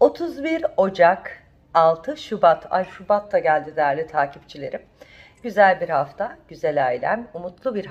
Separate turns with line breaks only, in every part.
31 Ocak 6 Şubat. Ay Şubat da geldi değerli takipçilerim. Güzel bir hafta, güzel ailem, umutlu bir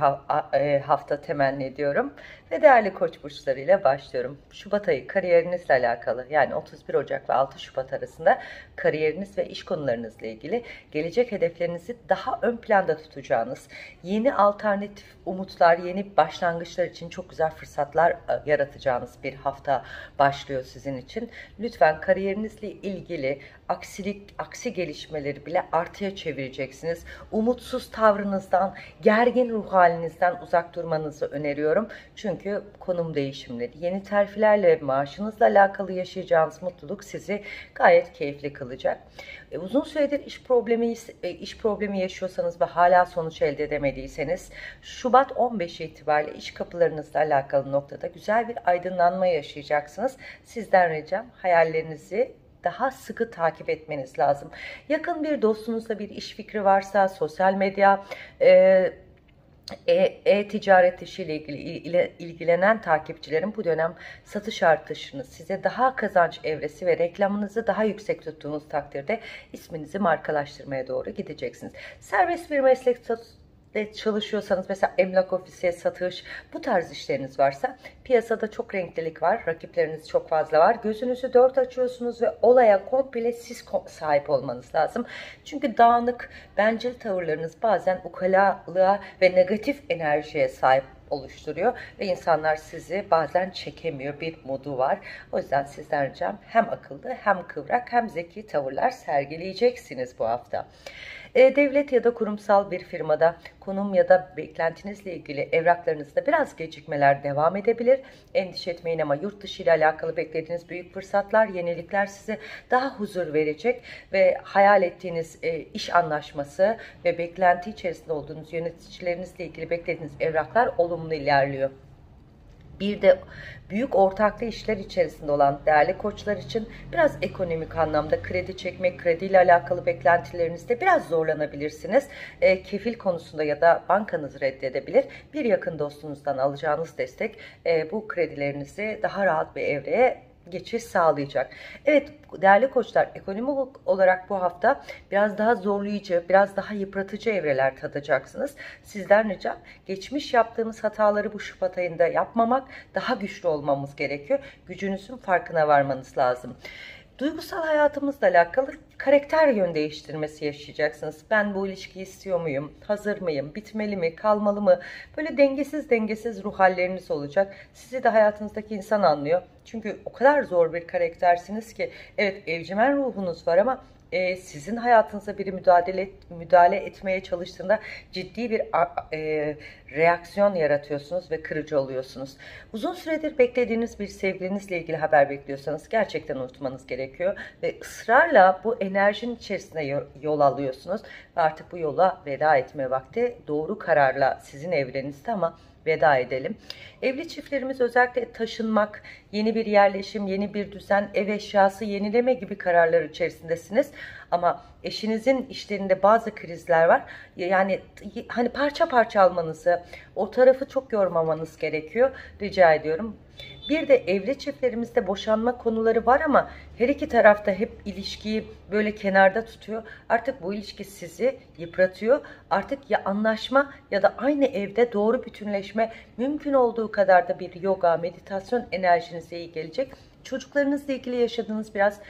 e, hafta temenni ediyorum. Ve değerli koç burçlarıyla başlıyorum. Şubat ayı kariyerinizle alakalı yani 31 Ocak ve 6 Şubat arasında kariyeriniz ve iş konularınızla ilgili gelecek hedeflerinizi daha ön planda tutacağınız, yeni alternatif umutlar, yeni başlangıçlar için çok güzel fırsatlar e, yaratacağınız bir hafta başlıyor sizin için. Lütfen kariyerinizle ilgili aksilik, aksi gelişmeleri bile artıya çevireceksiniz. Umutsuz tavrınızdan, gergin ruh halinizden uzak durmanızı öneriyorum. Çünkü konum değişimleri, yeni terfilerle maaşınızla alakalı yaşayacağınız mutluluk sizi gayet keyifli kılacak. E, uzun süredir iş problemi e, iş problemi yaşıyorsanız ve hala sonuç elde edemediyseniz Şubat 15 itibariyle iş kapılarınızla alakalı noktada güzel bir aydınlanma yaşayacaksınız. Sizden ricam hayallerinizi daha sıkı takip etmeniz lazım. Yakın bir dostunuzla bir iş fikri varsa sosyal medya e, e-ticaret e işiyle ilgili ilgilenen takipçilerin bu dönem satış artışını size daha kazanç evresi ve reklamınızı daha yüksek tuttuğunuz takdirde isminizi markalaştırmaya doğru gideceksiniz. Serbest bir meslek çalışıyorsanız mesela emlak ofisi, satış bu tarz işleriniz varsa piyasada çok renklilik var. Rakipleriniz çok fazla var. Gözünüzü dört açıyorsunuz ve olaya komple siz sahip olmanız lazım. Çünkü dağınık, bencil tavırlarınız bazen ukalalığa ve negatif enerjiye sahip oluşturuyor ve insanlar sizi bazen çekemiyor bir modu var. O yüzden sizden ricam hem akıllı hem kıvrak hem zeki tavırlar sergileyeceksiniz bu hafta. E, devlet ya da kurumsal bir firmada konum ya da beklentinizle ilgili evraklarınızda biraz gecikmeler devam edebilir. Endişe etmeyin ama yurt dışı ile alakalı beklediğiniz büyük fırsatlar, yenilikler size daha huzur verecek ve hayal ettiğiniz e, iş anlaşması ve beklenti içerisinde olduğunuz yöneticilerinizle ilgili beklediğiniz evraklar olumlu ilerliyor. Bir de büyük ortaklı işler içerisinde olan değerli koçlar için biraz ekonomik anlamda kredi çekmek, krediyle alakalı beklentilerinizde biraz zorlanabilirsiniz. E, kefil konusunda ya da bankanız reddedebilir. Bir yakın dostunuzdan alacağınız destek e, bu kredilerinizi daha rahat bir evreye geçiş sağlayacak. Evet değerli koçlar ekonomik olarak bu hafta biraz daha zorlayıcı, biraz daha yıpratıcı evreler tadacaksınız. Sizden ricam geçmiş yaptığımız hataları bu Şubat ayında yapmamak, daha güçlü olmamız gerekiyor. Gücünüzün farkına varmanız lazım. Duygusal hayatımızla alakalı karakter yön değiştirmesi yaşayacaksınız. Ben bu ilişkiyi istiyor muyum? Hazır mıyım? Bitmeli mi? Kalmalı mı? Böyle dengesiz dengesiz ruh halleriniz olacak. Sizi de hayatınızdaki insan anlıyor. Çünkü o kadar zor bir karaktersiniz ki evet evcimen ruhunuz var ama e, sizin hayatınıza biri müdahale müdahale etmeye çalıştığında ciddi bir e, reaksiyon yaratıyorsunuz ve kırıcı oluyorsunuz. Uzun süredir beklediğiniz bir sevgilinizle ilgili haber bekliyorsanız gerçekten unutmanız gerekiyor ve ısrarla bu enerjinin içerisine yol alıyorsunuz ve artık bu yola veda etme vakti doğru kararla sizin evrenizde ama veda edelim. Evli çiftlerimiz özellikle taşınmak, yeni bir yerleşim, yeni bir düzen, ev eşyası yenileme gibi kararlar içerisindesiniz. Ama eşinizin işlerinde bazı krizler var. Yani hani parça parça almanızı, o tarafı çok yormamanız gerekiyor. Rica ediyorum. Bir de evli çiftlerimizde boşanma konuları var ama her iki tarafta hep ilişkiyi böyle kenarda tutuyor. Artık bu ilişki sizi yıpratıyor. Artık ya anlaşma ya da aynı evde doğru bütünleşme mümkün olduğu kadar da bir yoga, meditasyon enerjinize iyi gelecek. Çocuklarınızla ilgili yaşadığınız biraz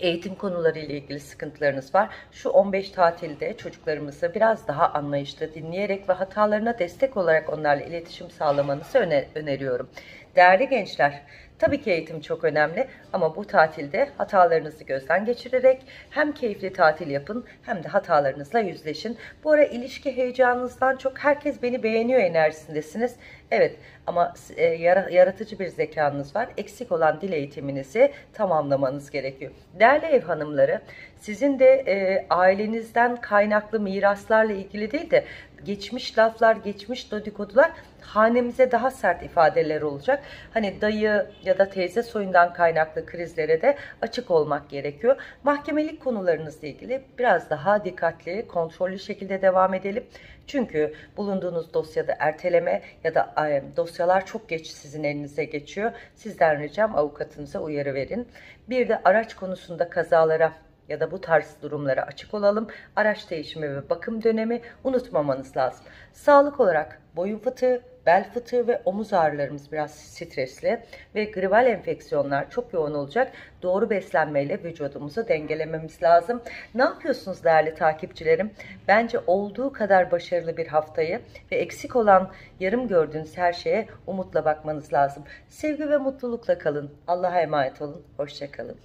eğitim konuları ile ilgili sıkıntılarınız var. Şu 15 tatilde çocuklarımızı biraz daha anlayışlı dinleyerek ve hatalarına destek olarak onlarla iletişim sağlamanızı öner öneriyorum. Değerli gençler, tabii ki eğitim çok önemli ama bu tatilde hatalarınızı gözden geçirerek hem keyifli tatil yapın hem de hatalarınızla yüzleşin. Bu ara ilişki heyecanınızdan çok herkes beni beğeniyor enerjisindesiniz. Evet ama e, yaratıcı bir zekanız var. Eksik olan dil eğitiminizi tamamlamanız gerekiyor. Değerli ev hanımları sizin de e, ailenizden kaynaklı miraslarla ilgili değil de geçmiş laflar, geçmiş dedikodular hanemize daha sert ifadeler olacak. Hani dayı ya da teyze soyundan kaynaklı krizlere de açık olmak gerekiyor. Mahkemelik konularınızla ilgili biraz daha dikkatli, kontrollü şekilde devam edelim. Çünkü bulunduğunuz dosyada erteleme ya da e, dosyalar çok geç sizin elinize geçiyor. Sizden ricam avukatınıza uyarı verin. Bir de araç konusunda kazalara ya da bu tarz durumlara açık olalım. Araç değişimi ve bakım dönemi unutmamanız lazım. Sağlık olarak boyun fıtığı, bel fıtığı ve omuz ağrılarımız biraz stresli ve gribal enfeksiyonlar çok yoğun olacak. Doğru beslenmeyle vücudumuzu dengelememiz lazım. Ne yapıyorsunuz değerli takipçilerim? Bence olduğu kadar başarılı bir haftayı ve eksik olan yarım gördüğünüz her şeye umutla bakmanız lazım. Sevgi ve mutlulukla kalın. Allah'a emanet olun. Hoşçakalın.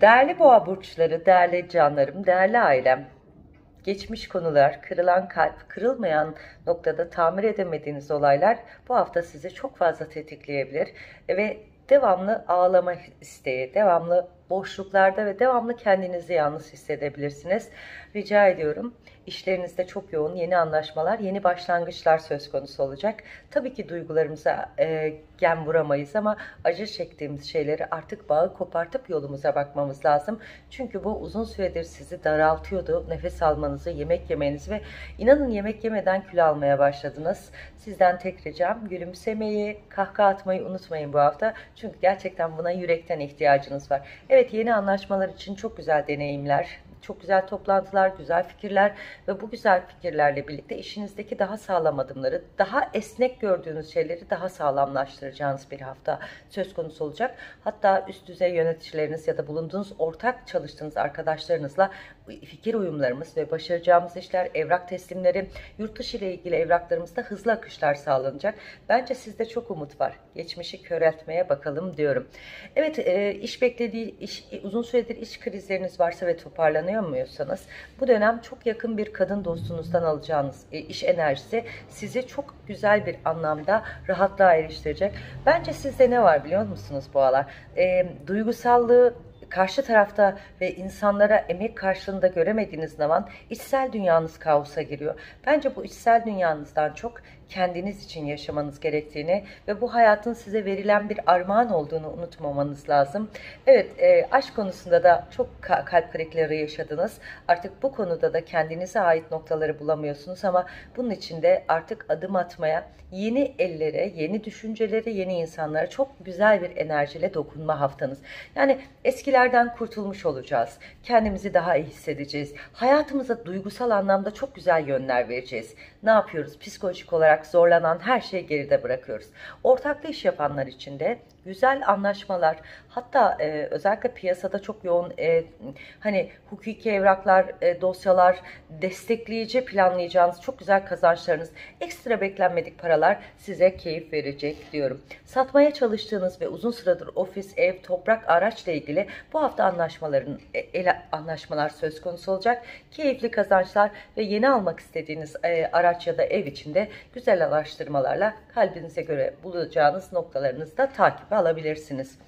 Değerli boğa burçları, değerli canlarım, değerli ailem, geçmiş konular, kırılan kalp, kırılmayan noktada tamir edemediğiniz olaylar bu hafta sizi çok fazla tetikleyebilir. Ve devamlı ağlama isteği, devamlı boşluklarda ve devamlı kendinizi yalnız hissedebilirsiniz. Rica ediyorum işlerinizde çok yoğun yeni anlaşmalar, yeni başlangıçlar söz konusu olacak. Tabii ki duygularımıza e, gem vuramayız ama acı çektiğimiz şeyleri artık bağı kopartıp yolumuza bakmamız lazım. Çünkü bu uzun süredir sizi daraltıyordu. Nefes almanızı, yemek yemenizi ve inanın yemek yemeden kilo almaya başladınız. Sizden tek ricam gülümsemeyi, kahkaha atmayı unutmayın bu hafta. Çünkü gerçekten buna yürekten ihtiyacınız var. Evet yeni anlaşmalar için çok güzel deneyimler, çok güzel toplantılar, güzel fikirler ve bu güzel fikirlerle birlikte işinizdeki daha sağlam adımları, daha esnek gördüğünüz şeyleri daha sağlamlaştıracağınız bir hafta söz konusu olacak. Hatta üst düzey yöneticileriniz ya da bulunduğunuz ortak çalıştığınız arkadaşlarınızla fikir uyumlarımız ve başaracağımız işler, evrak teslimleri, yurt dışı ile ilgili evraklarımızda hızlı akışlar sağlanacak. Bence sizde çok umut var. Geçmişi köreltmeye bakalım diyorum. Evet, e, iş beklediği, uzun süredir iş krizleriniz varsa ve toparlanamıyorsanız bu dönem çok yakın bir kadın dostunuzdan alacağınız e, iş enerjisi sizi çok güzel bir anlamda rahatlığa eriştirecek. Bence sizde ne var biliyor musunuz bu aralar? E, duygusallığı karşı tarafta ve insanlara emek karşılığında göremediğiniz zaman içsel dünyanız kaosa giriyor. Bence bu içsel dünyanızdan çok kendiniz için yaşamanız gerektiğini ve bu hayatın size verilen bir armağan olduğunu unutmamanız lazım. Evet, e, aşk konusunda da çok kalp kırıkları yaşadınız. Artık bu konuda da kendinize ait noktaları bulamıyorsunuz ama bunun için de artık adım atmaya, yeni ellere, yeni düşüncelere, yeni insanlara çok güzel bir enerjiyle dokunma haftanız. Yani eskilerden kurtulmuş olacağız. Kendimizi daha iyi hissedeceğiz. Hayatımıza duygusal anlamda çok güzel yönler vereceğiz. Ne yapıyoruz? Psikolojik olarak zorlanan her şeyi geride bırakıyoruz. Ortaklı iş yapanlar için de güzel anlaşmalar hatta e, özellikle piyasada çok yoğun e, hani hukuki evraklar, e, dosyalar destekleyici planlayacağınız çok güzel kazançlarınız, ekstra beklenmedik paralar size keyif verecek diyorum. Satmaya çalıştığınız ve uzun süredir ofis, ev, toprak, araçla ilgili bu hafta anlaşmaların e, el, anlaşmalar söz konusu olacak. Keyifli kazançlar ve yeni almak istediğiniz e, araç ya da ev içinde güzel araştırmalarla kalbinize göre bulacağınız noktalarınızı da takibe alabilirsiniz.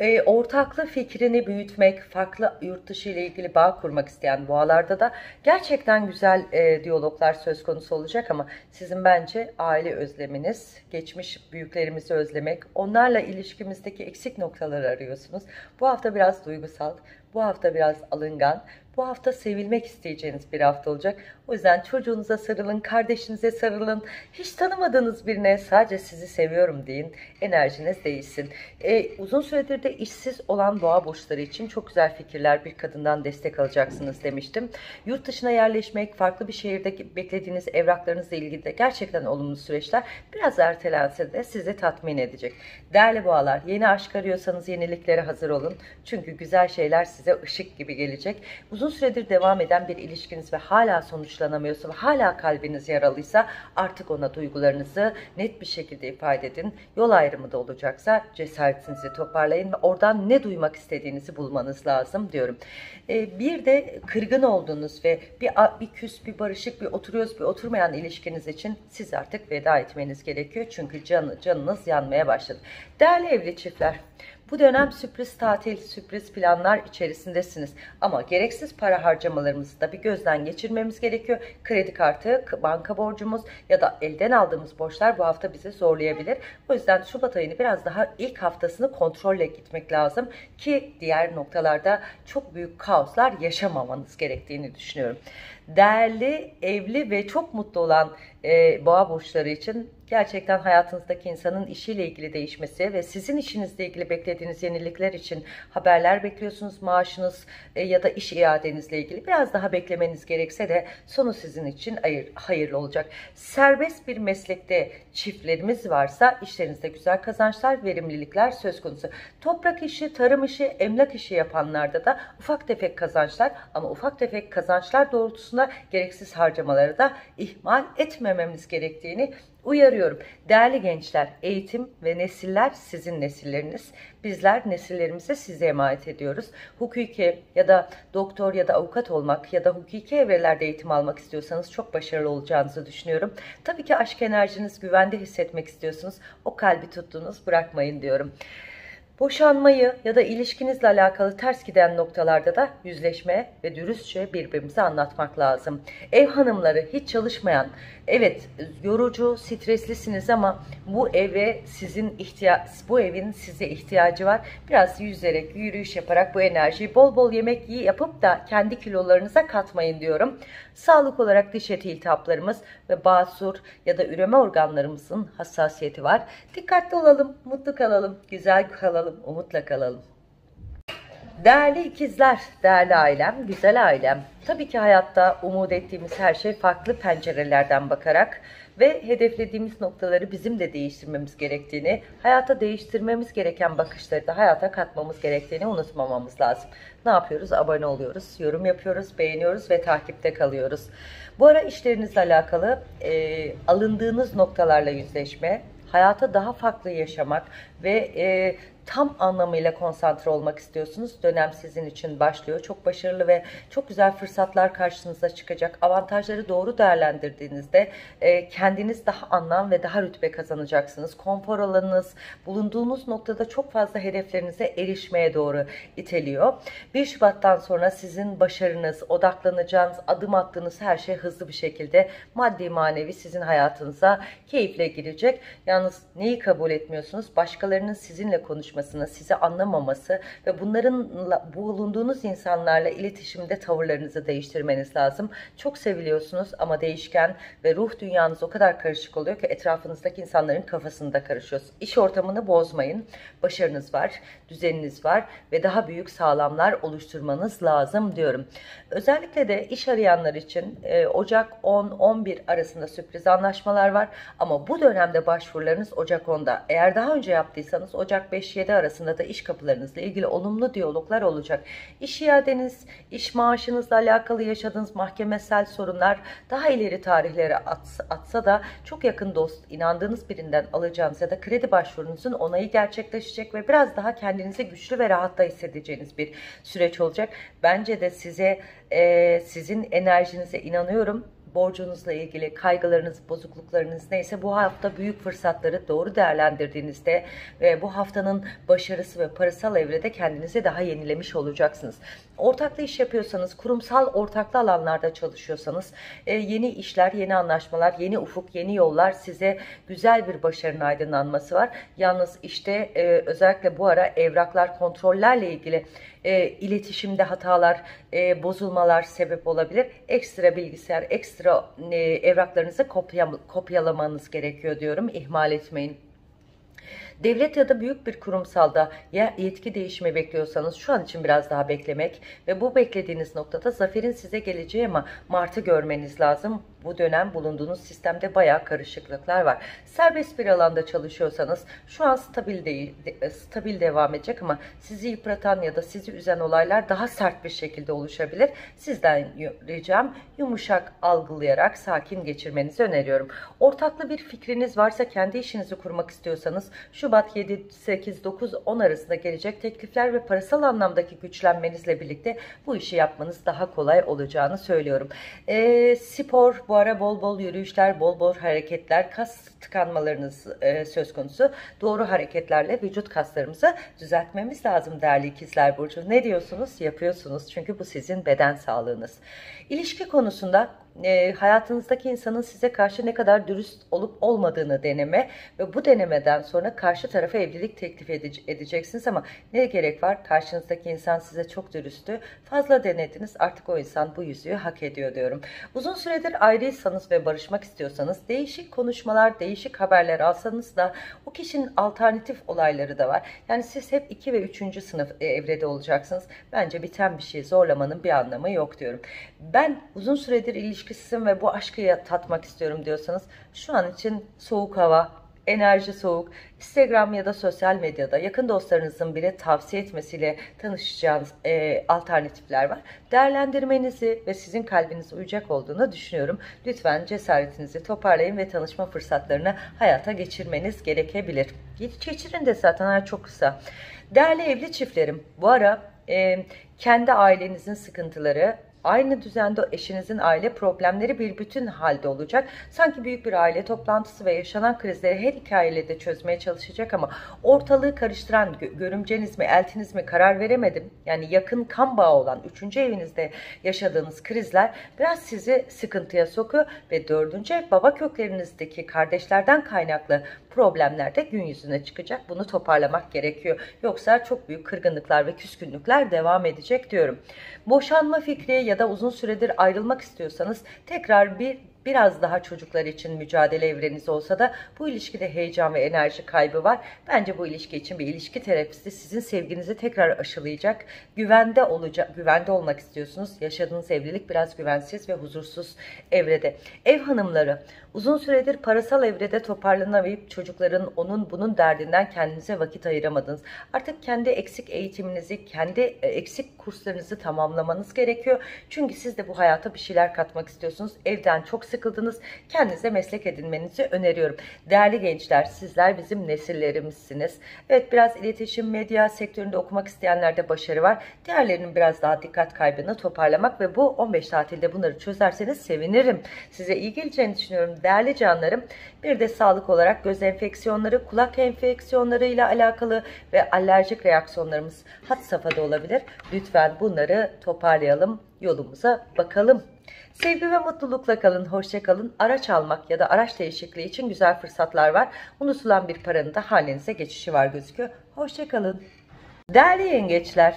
E, ortaklı fikrini büyütmek, farklı yurt dışı ile ilgili bağ kurmak isteyen boğalarda da gerçekten güzel e, diyaloglar söz konusu olacak ama sizin bence aile özleminiz, geçmiş büyüklerimizi özlemek, onlarla ilişkimizdeki eksik noktaları arıyorsunuz. Bu hafta biraz duygusal, bu hafta biraz alıngan, bu hafta sevilmek isteyeceğiniz bir hafta olacak. O yüzden çocuğunuza sarılın, kardeşinize sarılın. Hiç tanımadığınız birine sadece sizi seviyorum deyin. Enerjiniz değişsin. Ee, uzun süredir de işsiz olan boğa burçları için çok güzel fikirler bir kadından destek alacaksınız demiştim. Yurt dışına yerleşmek, farklı bir şehirde beklediğiniz evraklarınızla ilgili de gerçekten olumlu süreçler biraz ertelense de sizi tatmin edecek. Değerli boğalar, yeni aşk arıyorsanız yeniliklere hazır olun. Çünkü güzel şeyler size ışık gibi gelecek. Uzun süredir devam eden bir ilişkiniz ve hala sonuçlanamıyorsa ve hala kalbiniz yaralıysa artık ona duygularınızı net bir şekilde ifade edin. Yol ayrımı da olacaksa cesaretinizi toparlayın ve oradan ne duymak istediğinizi bulmanız lazım diyorum. Ee, bir de kırgın olduğunuz ve bir, bir küs, bir barışık, bir oturuyoruz, bir oturmayan ilişkiniz için siz artık veda etmeniz gerekiyor. Çünkü canı, canınız yanmaya başladı. Değerli evli çiftler, Bu dönem sürpriz tatil, sürpriz planlar içerisindesiniz. Ama gereksiz para harcamalarımızı da bir gözden geçirmemiz gerekiyor. Kredi kartı, banka borcumuz ya da elden aldığımız borçlar bu hafta bizi zorlayabilir. O yüzden Şubat ayını biraz daha ilk haftasını kontrolle gitmek lazım ki diğer noktalarda çok büyük kaoslar yaşamamanız gerektiğini düşünüyorum. Değerli, evli ve çok mutlu olan e, boğa burçları için gerçekten hayatınızdaki insanın işiyle ilgili değişmesi ve sizin işinizle ilgili beklediğiniz yenilikler için haberler bekliyorsunuz. Maaşınız e, ya da iş iadenizle ilgili biraz daha beklemeniz gerekse de sonu sizin için hayır, hayırlı olacak. Serbest bir meslekte çiftlerimiz varsa işlerinizde güzel kazançlar, verimlilikler söz konusu. Toprak işi, tarım işi, emlak işi yapanlarda da ufak tefek kazançlar ama ufak tefek kazançlar doğrultusunda gereksiz harcamaları da ihmal etmememiz gerektiğini uyarıyorum. Değerli gençler, eğitim ve nesiller sizin nesilleriniz. Bizler nesillerimize size emanet ediyoruz. Hukuki ya da doktor ya da avukat olmak ya da hukuki evrelerde eğitim almak istiyorsanız çok başarılı olacağınızı düşünüyorum. Tabii ki aşk enerjiniz güvende hissetmek istiyorsunuz. O kalbi tuttuğunuz bırakmayın diyorum. Boşanmayı ya da ilişkinizle alakalı ters giden noktalarda da yüzleşme ve dürüstçe birbirimize anlatmak lazım. Ev hanımları hiç çalışmayan, evet yorucu, streslisiniz ama bu eve sizin ihtiya bu evin size ihtiyacı var. Biraz yüzerek, yürüyüş yaparak bu enerjiyi bol bol yemek yiyi yapıp da kendi kilolarınıza katmayın diyorum. Sağlık olarak diş eti iltihaplarımız ve basur ya da üreme organlarımızın hassasiyeti var. Dikkatli olalım, mutlu kalalım, güzel kalalım, umutla kalalım. Değerli ikizler, değerli ailem, güzel ailem. Tabii ki hayatta umut ettiğimiz her şey farklı pencerelerden bakarak ve hedeflediğimiz noktaları bizim de değiştirmemiz gerektiğini, hayata değiştirmemiz gereken bakışları da hayata katmamız gerektiğini unutmamamız lazım. Ne yapıyoruz? Abone oluyoruz, yorum yapıyoruz, beğeniyoruz ve takipte kalıyoruz. Bu ara işlerinizle alakalı e, alındığınız noktalarla yüzleşme, hayata daha farklı yaşamak ve e, tam anlamıyla konsantre olmak istiyorsunuz. Dönem sizin için başlıyor. Çok başarılı ve çok güzel fırsatlar karşınıza çıkacak. Avantajları doğru değerlendirdiğinizde e, kendiniz daha anlam ve daha rütbe kazanacaksınız. Konfor alanınız bulunduğunuz noktada çok fazla hedeflerinize erişmeye doğru iteliyor. 1 Şubat'tan sonra sizin başarınız, odaklanacağınız, adım attığınız her şey hızlı bir şekilde maddi manevi sizin hayatınıza keyifle girecek. Yalnız neyi kabul etmiyorsunuz? Başkalarının sizinle konuşması konuşmasını, sizi anlamaması ve bunların bulunduğunuz insanlarla iletişimde tavırlarınızı değiştirmeniz lazım. Çok seviliyorsunuz ama değişken ve ruh dünyanız o kadar karışık oluyor ki etrafınızdaki insanların kafasında karışıyorsunuz. İş ortamını bozmayın. Başarınız var, düzeniniz var ve daha büyük sağlamlar oluşturmanız lazım diyorum. Özellikle de iş arayanlar için e, Ocak 10-11 arasında sürpriz anlaşmalar var ama bu dönemde başvurularınız Ocak 10'da. Eğer daha önce yaptıysanız Ocak 5-7 arasında da iş kapılarınızla ilgili olumlu diyaloglar olacak. İş iadeniz, iş maaşınızla alakalı yaşadığınız mahkemesel sorunlar daha ileri tarihlere atsa, atsa da çok yakın dost, inandığınız birinden alacağınız ya da kredi başvurunuzun onayı gerçekleşecek ve biraz daha kendinizi güçlü ve rahatta hissedeceğiniz bir süreç olacak. Bence de size, e, sizin enerjinize inanıyorum borcunuzla ilgili kaygılarınız, bozukluklarınız neyse bu hafta büyük fırsatları doğru değerlendirdiğinizde ve bu haftanın başarısı ve parasal evrede kendinizi daha yenilemiş olacaksınız. Ortaklı iş yapıyorsanız, kurumsal ortaklı alanlarda çalışıyorsanız e, yeni işler, yeni anlaşmalar, yeni ufuk, yeni yollar size güzel bir başarının aydınlanması var. Yalnız işte e, özellikle bu ara evraklar, kontrollerle ilgili e, iletişimde hatalar, e, bozulmalar sebep olabilir. Ekstra bilgisayar, ekstra e, evraklarınızı kopya, kopyalamanız gerekiyor diyorum. İhmal etmeyin. Devlet ya da büyük bir kurumsalda ya yetki değişimi bekliyorsanız şu an için biraz daha beklemek ve bu beklediğiniz noktada zaferin size geleceği ama Mart'ı görmeniz lazım bu dönem bulunduğunuz sistemde bayağı karışıklıklar var. Serbest bir alanda çalışıyorsanız şu an stabil değil, de, stabil devam edecek ama sizi yıpratan ya da sizi üzen olaylar daha sert bir şekilde oluşabilir. Sizden ricam yumuşak algılayarak sakin geçirmenizi öneriyorum. Ortaklı bir fikriniz varsa kendi işinizi kurmak istiyorsanız Şubat 7, 8, 9, 10 arasında gelecek teklifler ve parasal anlamdaki güçlenmenizle birlikte bu işi yapmanız daha kolay olacağını söylüyorum. E, spor, Bu ara bol bol yürüyüşler, bol bol hareketler, kas tıkanmalarınız e, söz konusu. Doğru hareketlerle vücut kaslarımızı düzeltmemiz lazım değerli ikizler Burcu. Ne diyorsunuz? Yapıyorsunuz. Çünkü bu sizin beden sağlığınız. İlişki konusunda e, hayatınızdaki insanın size karşı ne kadar dürüst olup olmadığını deneme ve bu denemeden sonra karşı tarafa evlilik teklif edeceksiniz ama ne gerek var? Karşınızdaki insan size çok dürüsttü. Fazla denediniz artık o insan bu yüzüğü hak ediyor diyorum. Uzun süredir ayrıysanız ve barışmak istiyorsanız değişik konuşmalar, değişik haberler alsanız da o kişinin alternatif olayları da var. Yani siz hep 2 ve 3. sınıf e, evrede olacaksınız. Bence biten bir şeyi zorlamanın bir anlamı yok diyorum. Ben uzun süredir ilişki ilişkisizim ve bu aşkı tatmak istiyorum diyorsanız şu an için soğuk hava, enerji soğuk, Instagram ya da sosyal medyada yakın dostlarınızın bile tavsiye etmesiyle tanışacağınız e, alternatifler var. Değerlendirmenizi ve sizin kalbiniz uyacak olduğunu düşünüyorum. Lütfen cesaretinizi toparlayın ve tanışma fırsatlarını hayata geçirmeniz gerekebilir. Geçirin de zaten çok kısa. Değerli evli çiftlerim bu ara e, kendi ailenizin sıkıntıları Aynı düzende eşinizin aile problemleri bir bütün halde olacak. Sanki büyük bir aile toplantısı ve yaşanan krizleri her iki ailede çözmeye çalışacak ama ortalığı karıştıran görümceniz mi, eltiniz mi karar veremedim. Yani yakın kan bağı olan üçüncü evinizde yaşadığınız krizler biraz sizi sıkıntıya sokuyor ve dördüncü ev baba köklerinizdeki kardeşlerden kaynaklı problemler de gün yüzüne çıkacak. Bunu toparlamak gerekiyor. Yoksa çok büyük kırgınlıklar ve küskünlükler devam edecek diyorum. Boşanma fikri ya da uzun süredir ayrılmak istiyorsanız tekrar bir biraz daha çocuklar için mücadele evreniz olsa da bu ilişkide heyecan ve enerji kaybı var. Bence bu ilişki için bir ilişki terapisti sizin sevginizi tekrar aşılayacak. Güvende olacak, güvende olmak istiyorsunuz. Yaşadığınız evlilik biraz güvensiz ve huzursuz evrede. Ev hanımları uzun süredir parasal evrede toparlanamayıp çocukların onun bunun derdinden kendinize vakit ayıramadınız. Artık kendi eksik eğitiminizi, kendi e, eksik kurslarınızı tamamlamanız gerekiyor. Çünkü siz de bu hayata bir şeyler katmak istiyorsunuz. Evden çok sıkıldınız. Kendinize meslek edinmenizi öneriyorum. Değerli gençler sizler bizim nesillerimizsiniz. Evet biraz iletişim, medya sektöründe okumak isteyenlerde başarı var. Diğerlerinin biraz daha dikkat kaybını toparlamak ve bu 15 tatilde bunları çözerseniz sevinirim. Size iyi geleceğini düşünüyorum değerli canlarım. Bir de sağlık olarak göz enfeksiyonları, kulak enfeksiyonları ile alakalı ve alerjik reaksiyonlarımız hat safhada olabilir. Lütfen bunları toparlayalım, yolumuza bakalım. Sevgi ve mutlulukla kalın, hoşça kalın. Araç almak ya da araç değişikliği için güzel fırsatlar var. Unutulan bir paranın da halinize geçişi var gözüküyor. Hoşça kalın. Değerli yengeçler,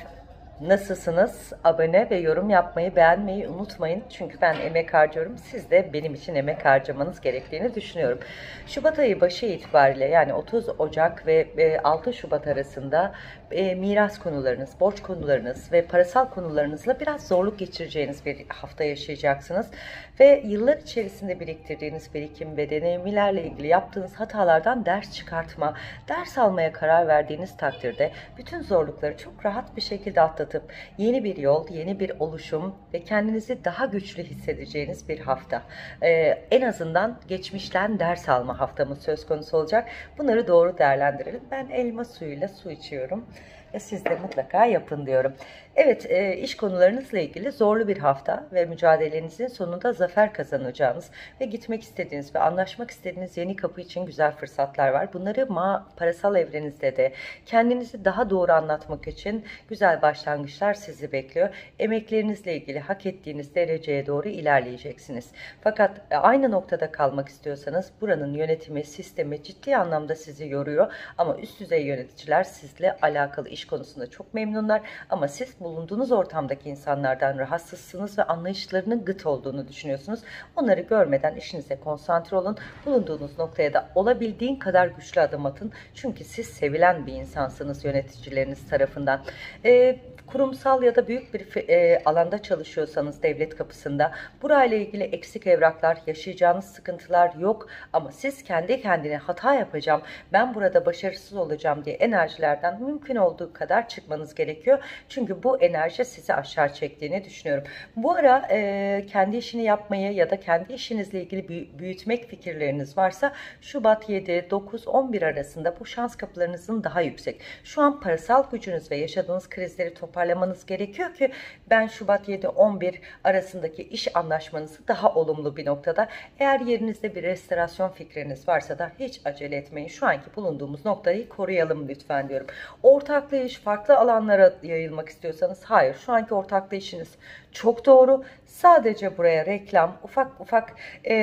Nasılsınız? Abone ve yorum yapmayı, beğenmeyi unutmayın. Çünkü ben emek harcıyorum. Siz de benim için emek harcamanız gerektiğini düşünüyorum. Şubat ayı başı itibariyle yani 30 Ocak ve 6 Şubat arasında e, miras konularınız, borç konularınız ve parasal konularınızla biraz zorluk geçireceğiniz bir hafta yaşayacaksınız. Ve yıllar içerisinde biriktirdiğiniz birikim ve deneyimlerle ilgili yaptığınız hatalardan ders çıkartma, ders almaya karar verdiğiniz takdirde bütün zorlukları çok rahat bir şekilde atlatıp yeni bir yol, yeni bir oluşum ve kendinizi daha güçlü hissedeceğiniz bir hafta. Ee, en azından geçmişten ders alma haftamız söz konusu olacak. Bunları doğru değerlendirelim. Ben elma suyuyla su içiyorum. E, siz de mutlaka yapın diyorum. Evet e, iş konularınızla ilgili zorlu bir hafta ve mücadelenizin sonunda zafer kazanacağınız ve gitmek istediğiniz ve anlaşmak istediğiniz yeni kapı için güzel fırsatlar var. Bunları ma parasal evrenizde de kendinizi daha doğru anlatmak için güzel başlangıçlar sizi bekliyor. Emeklerinizle ilgili hak ettiğiniz dereceye doğru ilerleyeceksiniz. Fakat e, aynı noktada kalmak istiyorsanız buranın yönetimi, sistemi ciddi anlamda sizi yoruyor ama üst düzey yöneticiler sizle alakalı iş konusunda çok memnunlar ama siz bulunduğunuz ortamdaki insanlardan rahatsızsınız ve anlayışlarının gıt olduğunu düşünüyorsunuz. Onları görmeden işinize konsantre olun. Bulunduğunuz noktaya da olabildiğin kadar güçlü adım atın. Çünkü siz sevilen bir insansınız yöneticileriniz tarafından. Ee, kurumsal ya da büyük bir e, alanda çalışıyorsanız devlet kapısında burayla ilgili eksik evraklar, yaşayacağınız sıkıntılar yok ama siz kendi kendine hata yapacağım, ben burada başarısız olacağım diye enerjilerden mümkün olduğu kadar çıkmanız gerekiyor. Çünkü bu enerji sizi aşağı çektiğini düşünüyorum. Bu ara e, kendi işini yapmayı ya da kendi işinizle ilgili büyütmek fikirleriniz varsa Şubat 7, 9, 11 arasında bu şans kapılarınızın daha yüksek. Şu an parasal gücünüz ve yaşadığınız krizleri toparlamanız gerekiyor ki ben Şubat 7-11 arasındaki iş anlaşmanızı daha olumlu bir noktada. Eğer yerinizde bir restorasyon fikriniz varsa da hiç acele etmeyin. Şu anki bulunduğumuz noktayı koruyalım lütfen diyorum. Ortaklı iş farklı alanlara yayılmak istiyorsanız hayır. Şu anki ortaklı işiniz çok doğru. Sadece buraya reklam, ufak ufak e,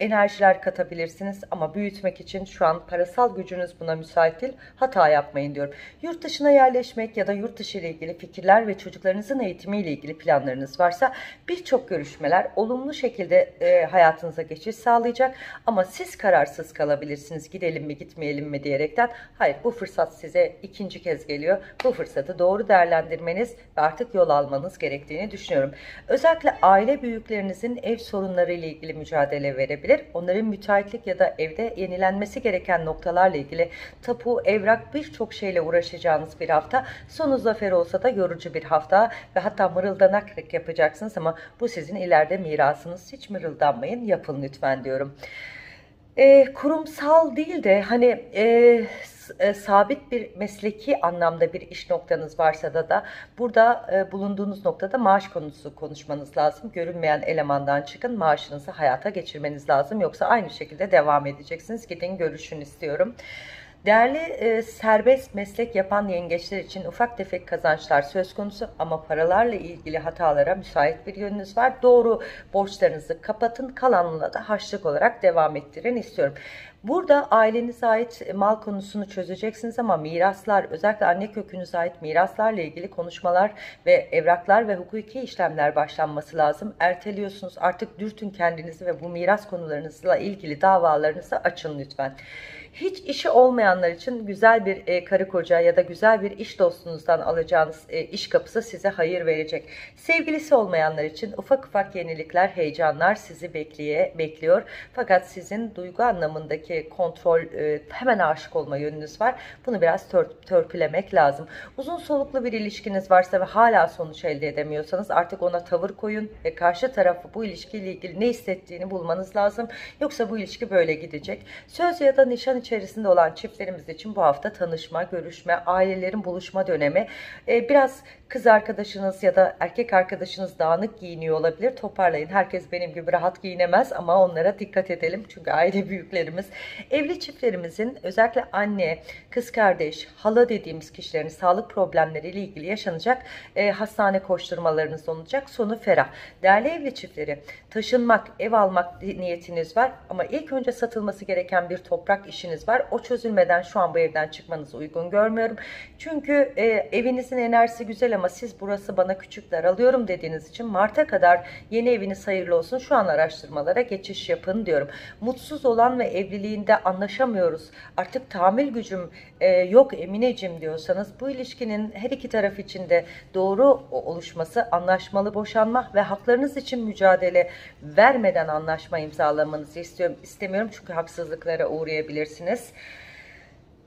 enerjiler katabilirsiniz ama büyütmek için şu an parasal gücünüz buna müsait değil. Hata yapmayın diyorum. Yurt dışına yerleşmek ya da yurt dışı ile ilgili fikirler ve çocuklarınızın eğitimiyle ilgili planlarınız varsa birçok görüşmeler olumlu şekilde e, hayatınıza geçiş sağlayacak ama siz kararsız kalabilirsiniz. Gidelim mi gitmeyelim mi diyerekten. Hayır bu fırsat size ikinci kez geliyor. Bu fırsatı doğru değerlendirmeniz ve artık yol almanız gerektiğini düşünüyorum. Özellikle aile büyüklerinizin ev sorunları ile ilgili mücadele verebilir. Onların müteahhitlik ya da evde yenilenmesi gereken noktalarla ilgili tapu, evrak birçok şeyle uğraşacağınız bir hafta. Sonu zafer olsa da yorucu bir hafta ve hatta mırıldanarak yapacaksınız ama bu sizin ileride mirasınız. Hiç mırıldanmayın yapın lütfen diyorum. E, kurumsal değil de hani e, e, sabit bir mesleki anlamda bir iş noktanız varsa da da burada e, bulunduğunuz noktada maaş konusu konuşmanız lazım. Görünmeyen elemandan çıkın maaşınızı hayata geçirmeniz lazım. Yoksa aynı şekilde devam edeceksiniz. Gidin görüşün istiyorum. Değerli e, serbest meslek yapan yengeçler için ufak tefek kazançlar söz konusu ama paralarla ilgili hatalara müsait bir yönünüz var. Doğru borçlarınızı kapatın kalanına da harçlık olarak devam ettirin istiyorum. Burada ailenize ait mal konusunu çözeceksiniz ama miraslar özellikle anne kökünüze ait miraslarla ilgili konuşmalar ve evraklar ve hukuki işlemler başlanması lazım. Erteliyorsunuz artık dürtün kendinizi ve bu miras konularınızla ilgili davalarınızı açın lütfen. Hiç işi olmayanlar için güzel bir e, karı koca ya da güzel bir iş dostunuzdan alacağınız e, iş kapısı size hayır verecek. Sevgilisi olmayanlar için ufak ufak yenilikler, heyecanlar sizi bekleye, bekliyor. Fakat sizin duygu anlamındaki kontrol, e, hemen aşık olma yönünüz var. Bunu biraz tör, törpülemek lazım. Uzun soluklu bir ilişkiniz varsa ve hala sonuç elde edemiyorsanız artık ona tavır koyun ve karşı tarafı bu ilişkiyle ilgili ne hissettiğini bulmanız lazım. Yoksa bu ilişki böyle gidecek. Söz ya da nişan içerisinde olan çiftlerimiz için bu hafta tanışma, görüşme, ailelerin buluşma dönemi. Ee, biraz kız arkadaşınız ya da erkek arkadaşınız dağınık giyiniyor olabilir. Toparlayın. Herkes benim gibi rahat giyinemez ama onlara dikkat edelim. Çünkü aile büyüklerimiz, evli çiftlerimizin özellikle anne, kız kardeş, hala dediğimiz kişilerin sağlık problemleriyle ilgili yaşanacak e, hastane koşturmalarınız olacak. Sonu ferah. Değerli evli çiftleri, taşınmak, ev almak niyetiniz var ama ilk önce satılması gereken bir toprak işiniz var. O çözülmeden şu an bu evden çıkmanızı uygun görmüyorum. Çünkü e, evinizin enerjisi güzel ama siz burası bana küçükler alıyorum dediğiniz için Mart'a kadar yeni eviniz hayırlı olsun. Şu an araştırmalara geçiş yapın diyorum. Mutsuz olan ve evliliğinde anlaşamıyoruz. Artık tahammül gücüm e, yok Emineciğim diyorsanız bu ilişkinin her iki taraf için de doğru oluşması, anlaşmalı boşanma ve haklarınız için mücadele vermeden anlaşma imzalamanızı istiyorum, istemiyorum. Çünkü haksızlıklara uğrayabilirsiniz.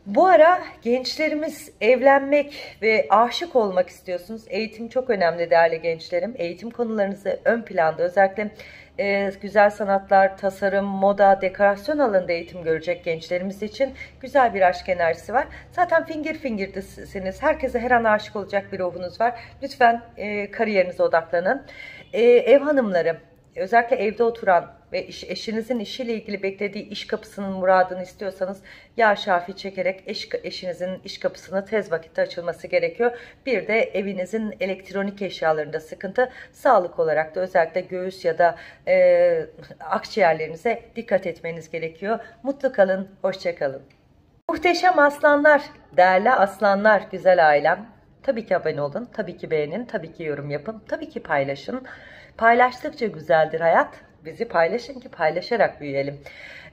Bu ara gençlerimiz evlenmek ve aşık olmak istiyorsunuz. Eğitim çok önemli değerli gençlerim. Eğitim konularınızı ön planda özellikle e, güzel sanatlar, tasarım, moda, dekorasyon alanında eğitim görecek gençlerimiz için güzel bir aşk enerjisi var. Zaten finger finger'desiniz. Herkese her an aşık olacak bir ruhunuz var. Lütfen e, kariyerinize odaklanın. E, ev hanımları, özellikle evde oturan ve iş, eşinizin işiyle ilgili beklediği iş kapısının muradını istiyorsanız ya şafi çekerek eş, eşinizin iş kapısını tez vakitte açılması gerekiyor. Bir de evinizin elektronik eşyalarında sıkıntı sağlık olarak da özellikle göğüs ya da e, akciğerlerinize dikkat etmeniz gerekiyor. Mutlu kalın, hoşçakalın. Muhteşem aslanlar, değerli aslanlar, güzel ailem. Tabii ki abone olun, tabii ki beğenin, tabii ki yorum yapın, tabii ki paylaşın. Paylaştıkça güzeldir hayat. Bizi paylaşın ki paylaşarak büyüyelim.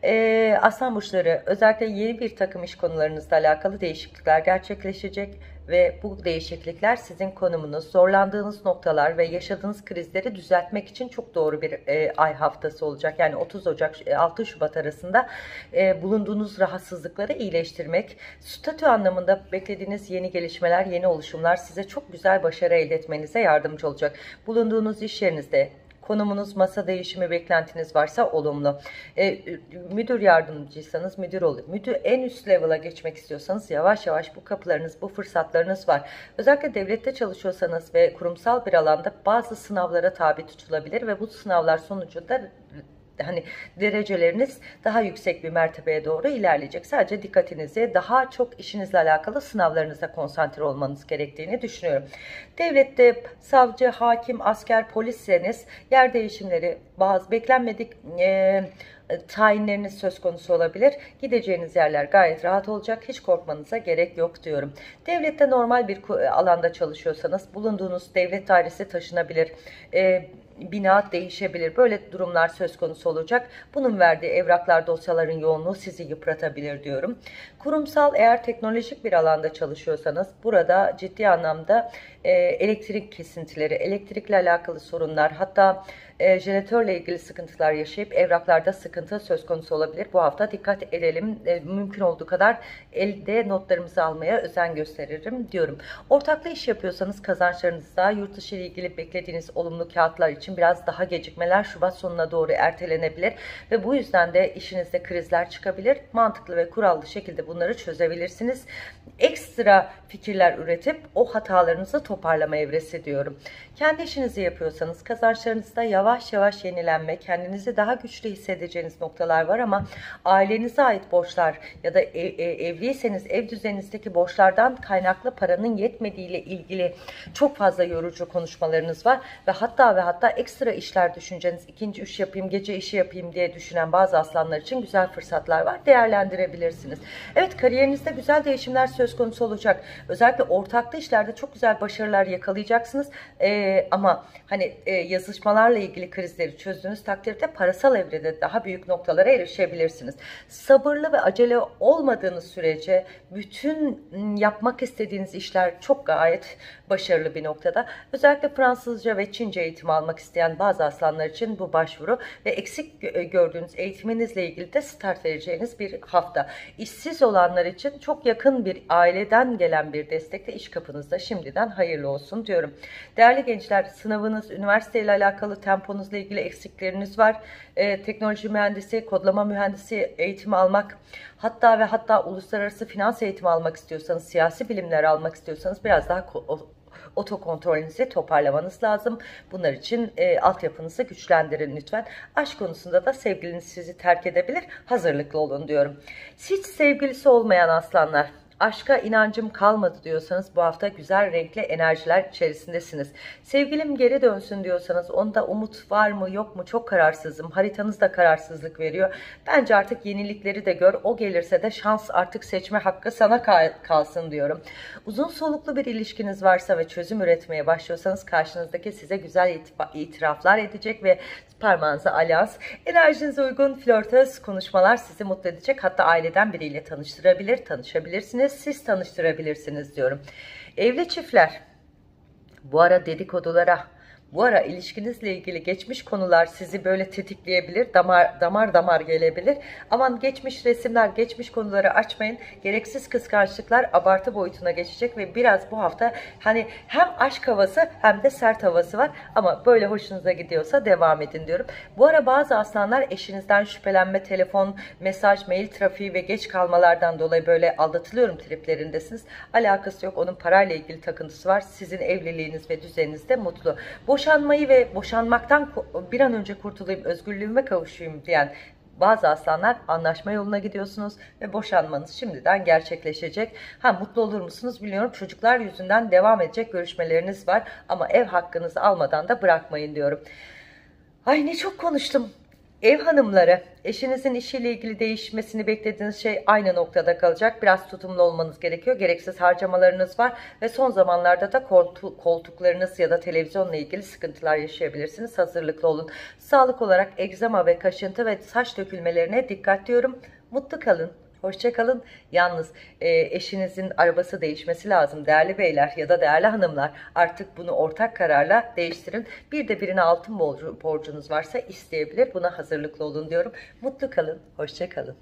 Ee, Aslan burçları özellikle yeni bir takım iş konularınızla alakalı değişiklikler gerçekleşecek. ve bu değişiklikler sizin konumunuz, zorlandığınız noktalar ve yaşadığınız krizleri düzeltmek için çok doğru bir e, ay haftası olacak. Yani 30 Ocak 6 Şubat arasında e, bulunduğunuz rahatsızlıkları iyileştirmek, statü anlamında beklediğiniz yeni gelişmeler, yeni oluşumlar size çok güzel başarı elde etmenize yardımcı olacak. Bulunduğunuz iş yerinizde konumunuz, masa değişimi beklentiniz varsa olumlu. E, müdür yardımcıysanız müdür olur. Müdür en üst level'a geçmek istiyorsanız yavaş yavaş bu kapılarınız, bu fırsatlarınız var. Özellikle devlette çalışıyorsanız ve kurumsal bir alanda bazı sınavlara tabi tutulabilir ve bu sınavlar sonucunda hani dereceleriniz daha yüksek bir mertebeye doğru ilerleyecek. Sadece dikkatinizi daha çok işinizle alakalı sınavlarınıza konsantre olmanız gerektiğini düşünüyorum. Devlette savcı, hakim, asker, polisseniz yer değişimleri, bazı beklenmedik e, tayinleriniz söz konusu olabilir. Gideceğiniz yerler gayet rahat olacak. Hiç korkmanıza gerek yok diyorum. Devlette normal bir alanda çalışıyorsanız bulunduğunuz devlet dairesi taşınabilir. E, bina değişebilir. Böyle durumlar söz konusu olacak. Bunun verdiği evraklar dosyaların yoğunluğu sizi yıpratabilir diyorum. Kurumsal eğer teknolojik bir alanda çalışıyorsanız burada ciddi anlamda e, elektrik kesintileri, elektrikle alakalı sorunlar hatta e, jeneratörle ilgili sıkıntılar yaşayıp evraklarda sıkıntı söz konusu olabilir. Bu hafta dikkat edelim. E, mümkün olduğu kadar elde notlarımızı almaya özen gösteririm diyorum. Ortaklı iş yapıyorsanız kazançlarınızda yurt dışı ile ilgili beklediğiniz olumlu kağıtlar için biraz daha gecikmeler Şubat sonuna doğru ertelenebilir ve bu yüzden de işinizde krizler çıkabilir. Mantıklı ve kurallı şekilde bunları çözebilirsiniz. Ekstra fikirler üretip o hatalarınızı toparlama evresi diyorum. Kendi işinizi yapıyorsanız kazançlarınızda yavaş yavaş yenilenme, kendinizi daha güçlü hissedeceğiniz noktalar var ama ailenize ait borçlar ya da ev, e, evliyseniz ev düzeninizdeki borçlardan kaynaklı paranın yetmediği ile ilgili çok fazla yorucu konuşmalarınız var ve hatta ve hatta ekstra işler düşünceniz, ikinci iş yapayım, gece işi yapayım diye düşünen bazı aslanlar için güzel fırsatlar var. Değerlendirebilirsiniz. Evet kariyerinizde güzel değişimler söz konusu olacak. Özellikle ortaklı işlerde çok güzel başarılar yakalayacaksınız. Ee, ama hani e, yazışmalarla ilgili krizleri çözdüğünüz takdirde parasal evrede daha büyük noktalara erişebilirsiniz. Sabırlı ve acele olmadığınız sürece bütün yapmak istediğiniz işler çok gayet başarılı bir noktada. Özellikle Fransızca ve Çince eğitim almak isteyen bazı aslanlar için bu başvuru ve eksik gördüğünüz eğitiminizle ilgili de start vereceğiniz bir hafta. İşsiz olanlar için çok yakın bir aileden gelen bir destekte iş kapınızda şimdiden hayırlı olsun diyorum. Değerli gençler sınavınız, üniversiteyle alakalı temponuzla ilgili eksikleriniz var. Ee, teknoloji mühendisi, kodlama mühendisi eğitimi almak hatta ve hatta uluslararası finans eğitimi almak istiyorsanız, siyasi bilimler almak istiyorsanız biraz daha otokontrolünüzü toparlamanız lazım. Bunlar için e, altyapınızı güçlendirin lütfen. Aşk konusunda da sevgiliniz sizi terk edebilir. Hazırlıklı olun diyorum. Hiç sevgilisi olmayan aslanlar aşka inancım kalmadı diyorsanız bu hafta güzel renkli enerjiler içerisindesiniz. Sevgilim geri dönsün diyorsanız onda umut var mı yok mu çok kararsızım. Haritanız da kararsızlık veriyor. Bence artık yenilikleri de gör. O gelirse de şans artık seçme hakkı sana kalsın diyorum. Uzun soluklu bir ilişkiniz varsa ve çözüm üretmeye başlıyorsanız karşınızdaki size güzel itiraflar edecek ve parmağınıza alyans. Enerjinize uygun flörtöz konuşmalar sizi mutlu edecek. Hatta aileden biriyle tanıştırabilir, tanışabilirsiniz. Siz tanıştırabilirsiniz diyorum. Evli çiftler bu ara dedikodulara, bu ara ilişkinizle ilgili geçmiş konular sizi böyle tetikleyebilir, damar damar damar gelebilir. Aman geçmiş resimler, geçmiş konuları açmayın. Gereksiz kıskançlıklar abartı boyutuna geçecek ve biraz bu hafta hani hem aşk havası hem de sert havası var. Ama böyle hoşunuza gidiyorsa devam edin diyorum. Bu ara bazı aslanlar eşinizden şüphelenme, telefon, mesaj, mail trafiği ve geç kalmalardan dolayı böyle aldatılıyorum triplerindesiniz. Alakası yok. Onun parayla ilgili takıntısı var. Sizin evliliğiniz ve düzeniniz de mutlu. Boş boşanmayı ve boşanmaktan bir an önce kurtulayım, özgürlüğüme kavuşayım diyen bazı aslanlar anlaşma yoluna gidiyorsunuz ve boşanmanız şimdiden gerçekleşecek. Ha mutlu olur musunuz bilmiyorum. Çocuklar yüzünden devam edecek görüşmeleriniz var ama ev hakkınızı almadan da bırakmayın diyorum. Ay ne çok konuştum. Ev hanımları, eşinizin işiyle ilgili değişmesini beklediğiniz şey aynı noktada kalacak. Biraz tutumlu olmanız gerekiyor. Gereksiz harcamalarınız var ve son zamanlarda da koltuklarınız ya da televizyonla ilgili sıkıntılar yaşayabilirsiniz. Hazırlıklı olun. Sağlık olarak egzama ve kaşıntı ve saç dökülmelerine dikkat diyorum. Mutlu kalın, Hoşçakalın. Yalnız e, eşinizin arabası değişmesi lazım değerli beyler ya da değerli hanımlar. Artık bunu ortak kararla değiştirin. Bir de birine altın borcunuz varsa isteyebilir. Buna hazırlıklı olun diyorum. Mutlu kalın. Hoşçakalın.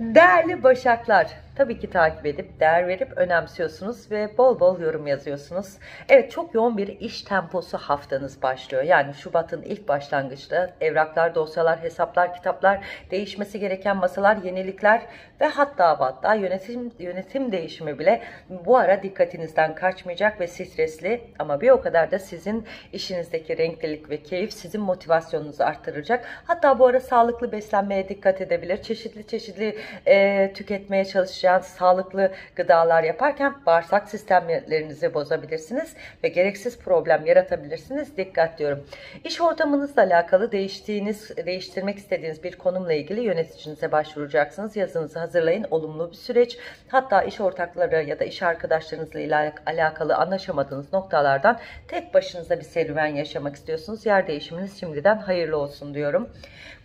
Değerli Başaklar, tabii ki takip edip değer verip önemsiyorsunuz ve bol bol yorum yazıyorsunuz. Evet çok yoğun bir iş temposu haftanız başlıyor. Yani Şubat'ın ilk başlangıçta evraklar, dosyalar, hesaplar, kitaplar, değişmesi gereken masalar, yenilikler ve hatta hatta yönetim yönetim değişimi bile bu ara dikkatinizden kaçmayacak ve stresli ama bir o kadar da sizin işinizdeki renklilik ve keyif sizin motivasyonunuzu arttıracak. Hatta bu ara sağlıklı beslenmeye dikkat edebilir. Çeşitli çeşitli e, tüketmeye çalışacağınız sağlıklı gıdalar yaparken bağırsak sistemlerinizi bozabilirsiniz ve gereksiz problem yaratabilirsiniz. Dikkat diyorum. İş ortamınızla alakalı değiştiğiniz, değiştirmek istediğiniz bir konumla ilgili yöneticinize başvuracaksınız. Yazınızı hazırlayın. Olumlu bir süreç. Hatta iş ortakları ya da iş arkadaşlarınızla alakalı anlaşamadığınız noktalardan tek başınıza bir serüven yaşamak istiyorsunuz. Yer değişiminiz şimdiden hayırlı olsun diyorum.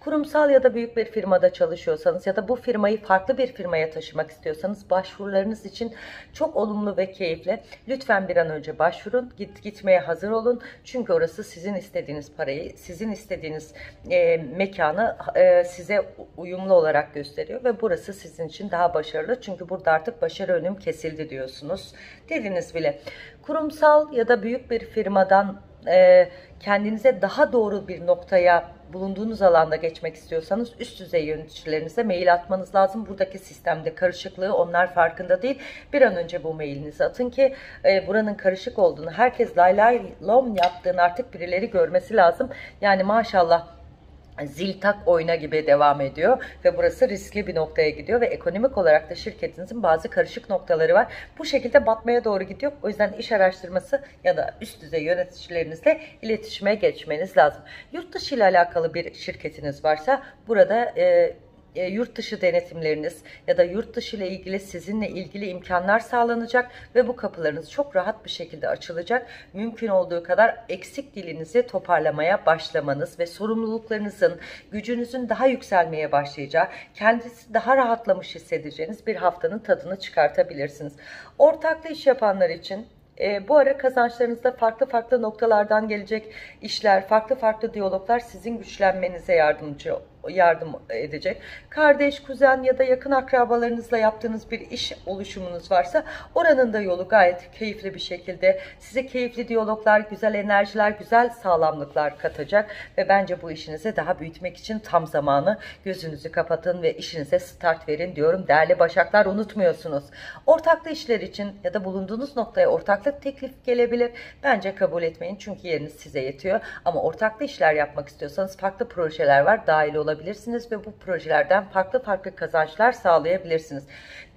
Kurumsal ya da büyük bir firmada çalışıyorsanız ya da bu firmayı farklı bir firmaya taşımak istiyorsanız başvurularınız için çok olumlu ve keyifli. Lütfen bir an önce başvurun. Git gitmeye hazır olun. Çünkü orası sizin istediğiniz parayı, sizin istediğiniz e, mekanı e, size uyumlu olarak gösteriyor ve burası sizin için daha başarılı. Çünkü burada artık başarı önüm kesildi diyorsunuz. Dediniz bile. Kurumsal ya da büyük bir firmadan e, kendinize daha doğru bir noktaya bulunduğunuz alanda geçmek istiyorsanız üst düzey yöneticilerinize mail atmanız lazım. Buradaki sistemde karışıklığı onlar farkında değil. Bir an önce bu mailinizi atın ki e, buranın karışık olduğunu, herkes lay lay lom yaptığını artık birileri görmesi lazım. Yani maşallah zil tak oyna gibi devam ediyor ve burası riskli bir noktaya gidiyor ve ekonomik olarak da şirketinizin bazı karışık noktaları var. Bu şekilde batmaya doğru gidiyor. O yüzden iş araştırması ya da üst düzey yöneticilerinizle iletişime geçmeniz lazım. Yurt dışı ile alakalı bir şirketiniz varsa burada e, e, yurt dışı denetimleriniz ya da yurt dışı ile ilgili sizinle ilgili imkanlar sağlanacak ve bu kapılarınız çok rahat bir şekilde açılacak. Mümkün olduğu kadar eksik dilinizi toparlamaya başlamanız ve sorumluluklarınızın, gücünüzün daha yükselmeye başlayacağı, kendisi daha rahatlamış hissedeceğiniz bir haftanın tadını çıkartabilirsiniz. Ortaklı iş yapanlar için e, bu ara kazançlarınızda farklı farklı noktalardan gelecek işler, farklı farklı diyaloglar sizin güçlenmenize yardımcı yardım edecek. Kardeş, kuzen ya da yakın akrabalarınızla yaptığınız bir iş oluşumunuz varsa oranın da yolu gayet keyifli bir şekilde size keyifli diyaloglar, güzel enerjiler, güzel sağlamlıklar katacak ve bence bu işinizi daha büyütmek için tam zamanı gözünüzü kapatın ve işinize start verin diyorum. Değerli Başaklar unutmuyorsunuz. Ortaklı işler için ya da bulunduğunuz noktaya ortaklık teklif gelebilir. Bence kabul etmeyin çünkü yeriniz size yetiyor. Ama ortaklı işler yapmak istiyorsanız farklı projeler var dahil olabilir olabilirsiniz ve bu projelerden farklı farklı kazançlar sağlayabilirsiniz.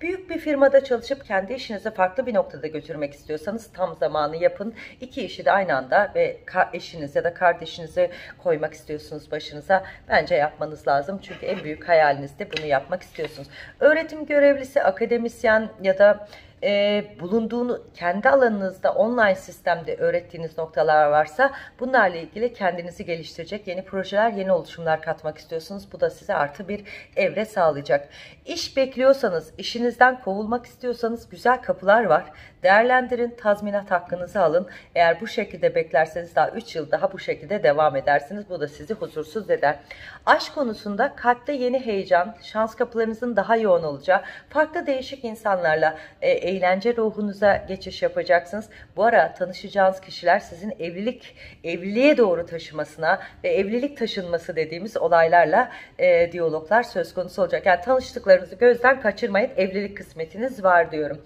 Büyük bir firmada çalışıp kendi işinizi farklı bir noktada götürmek istiyorsanız tam zamanı yapın. İki işi de aynı anda ve eşiniz ya da kardeşinizi koymak istiyorsunuz başınıza. Bence yapmanız lazım. Çünkü en büyük hayalinizde bunu yapmak istiyorsunuz. Öğretim görevlisi, akademisyen ya da e, bulunduğunu kendi alanınızda online sistemde öğrettiğiniz noktalar varsa bunlarla ilgili kendinizi geliştirecek yeni projeler, yeni oluşumlar katmak istiyorsunuz. Bu da size artı bir evre sağlayacak. İş bekliyorsanız, işinizden kovulmak istiyorsanız güzel kapılar var. Değerlendirin, tazminat hakkınızı alın. Eğer bu şekilde beklerseniz daha 3 yıl daha bu şekilde devam edersiniz. Bu da sizi huzursuz eder. Aşk konusunda kalpte yeni heyecan, şans kapılarınızın daha yoğun olacağı, farklı değişik insanlarla e, eğlence ruhunuza geçiş yapacaksınız. Bu ara tanışacağınız kişiler sizin evlilik, evliliğe doğru taşımasına ve evlilik taşınması dediğimiz olaylarla e, diyaloglar söz konusu olacak. Yani tanıştıklarınızı gözden kaçırmayın. Evlilik kısmetiniz var diyorum.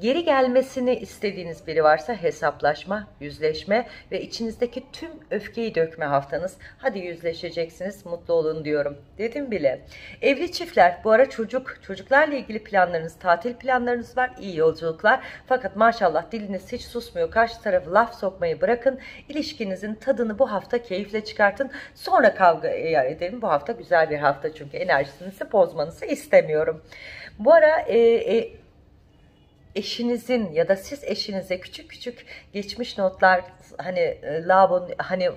Geri gelmesini istediğiniz biri varsa hesaplaşma, yüzleşme ve içinizdeki tüm öfkeyi dökme haftanız. Hadi yüzleşeceksiniz, mutlu olun diyorum. Dedim bile. Evli çiftler, bu ara çocuk, çocuklarla ilgili planlarınız, tatil planlarınız var, iyi yolculuklar. Fakat maşallah diliniz hiç susmuyor. Karşı tarafı laf sokmayı bırakın. İlişkinizin tadını bu hafta keyifle çıkartın. Sonra kavga edelim. Bu hafta güzel bir hafta çünkü enerjinizi bozmanızı istemiyorum. Bu ara e, e, eşinizin ya da siz eşinize küçük küçük geçmiş notlar hani e, lavabonun hani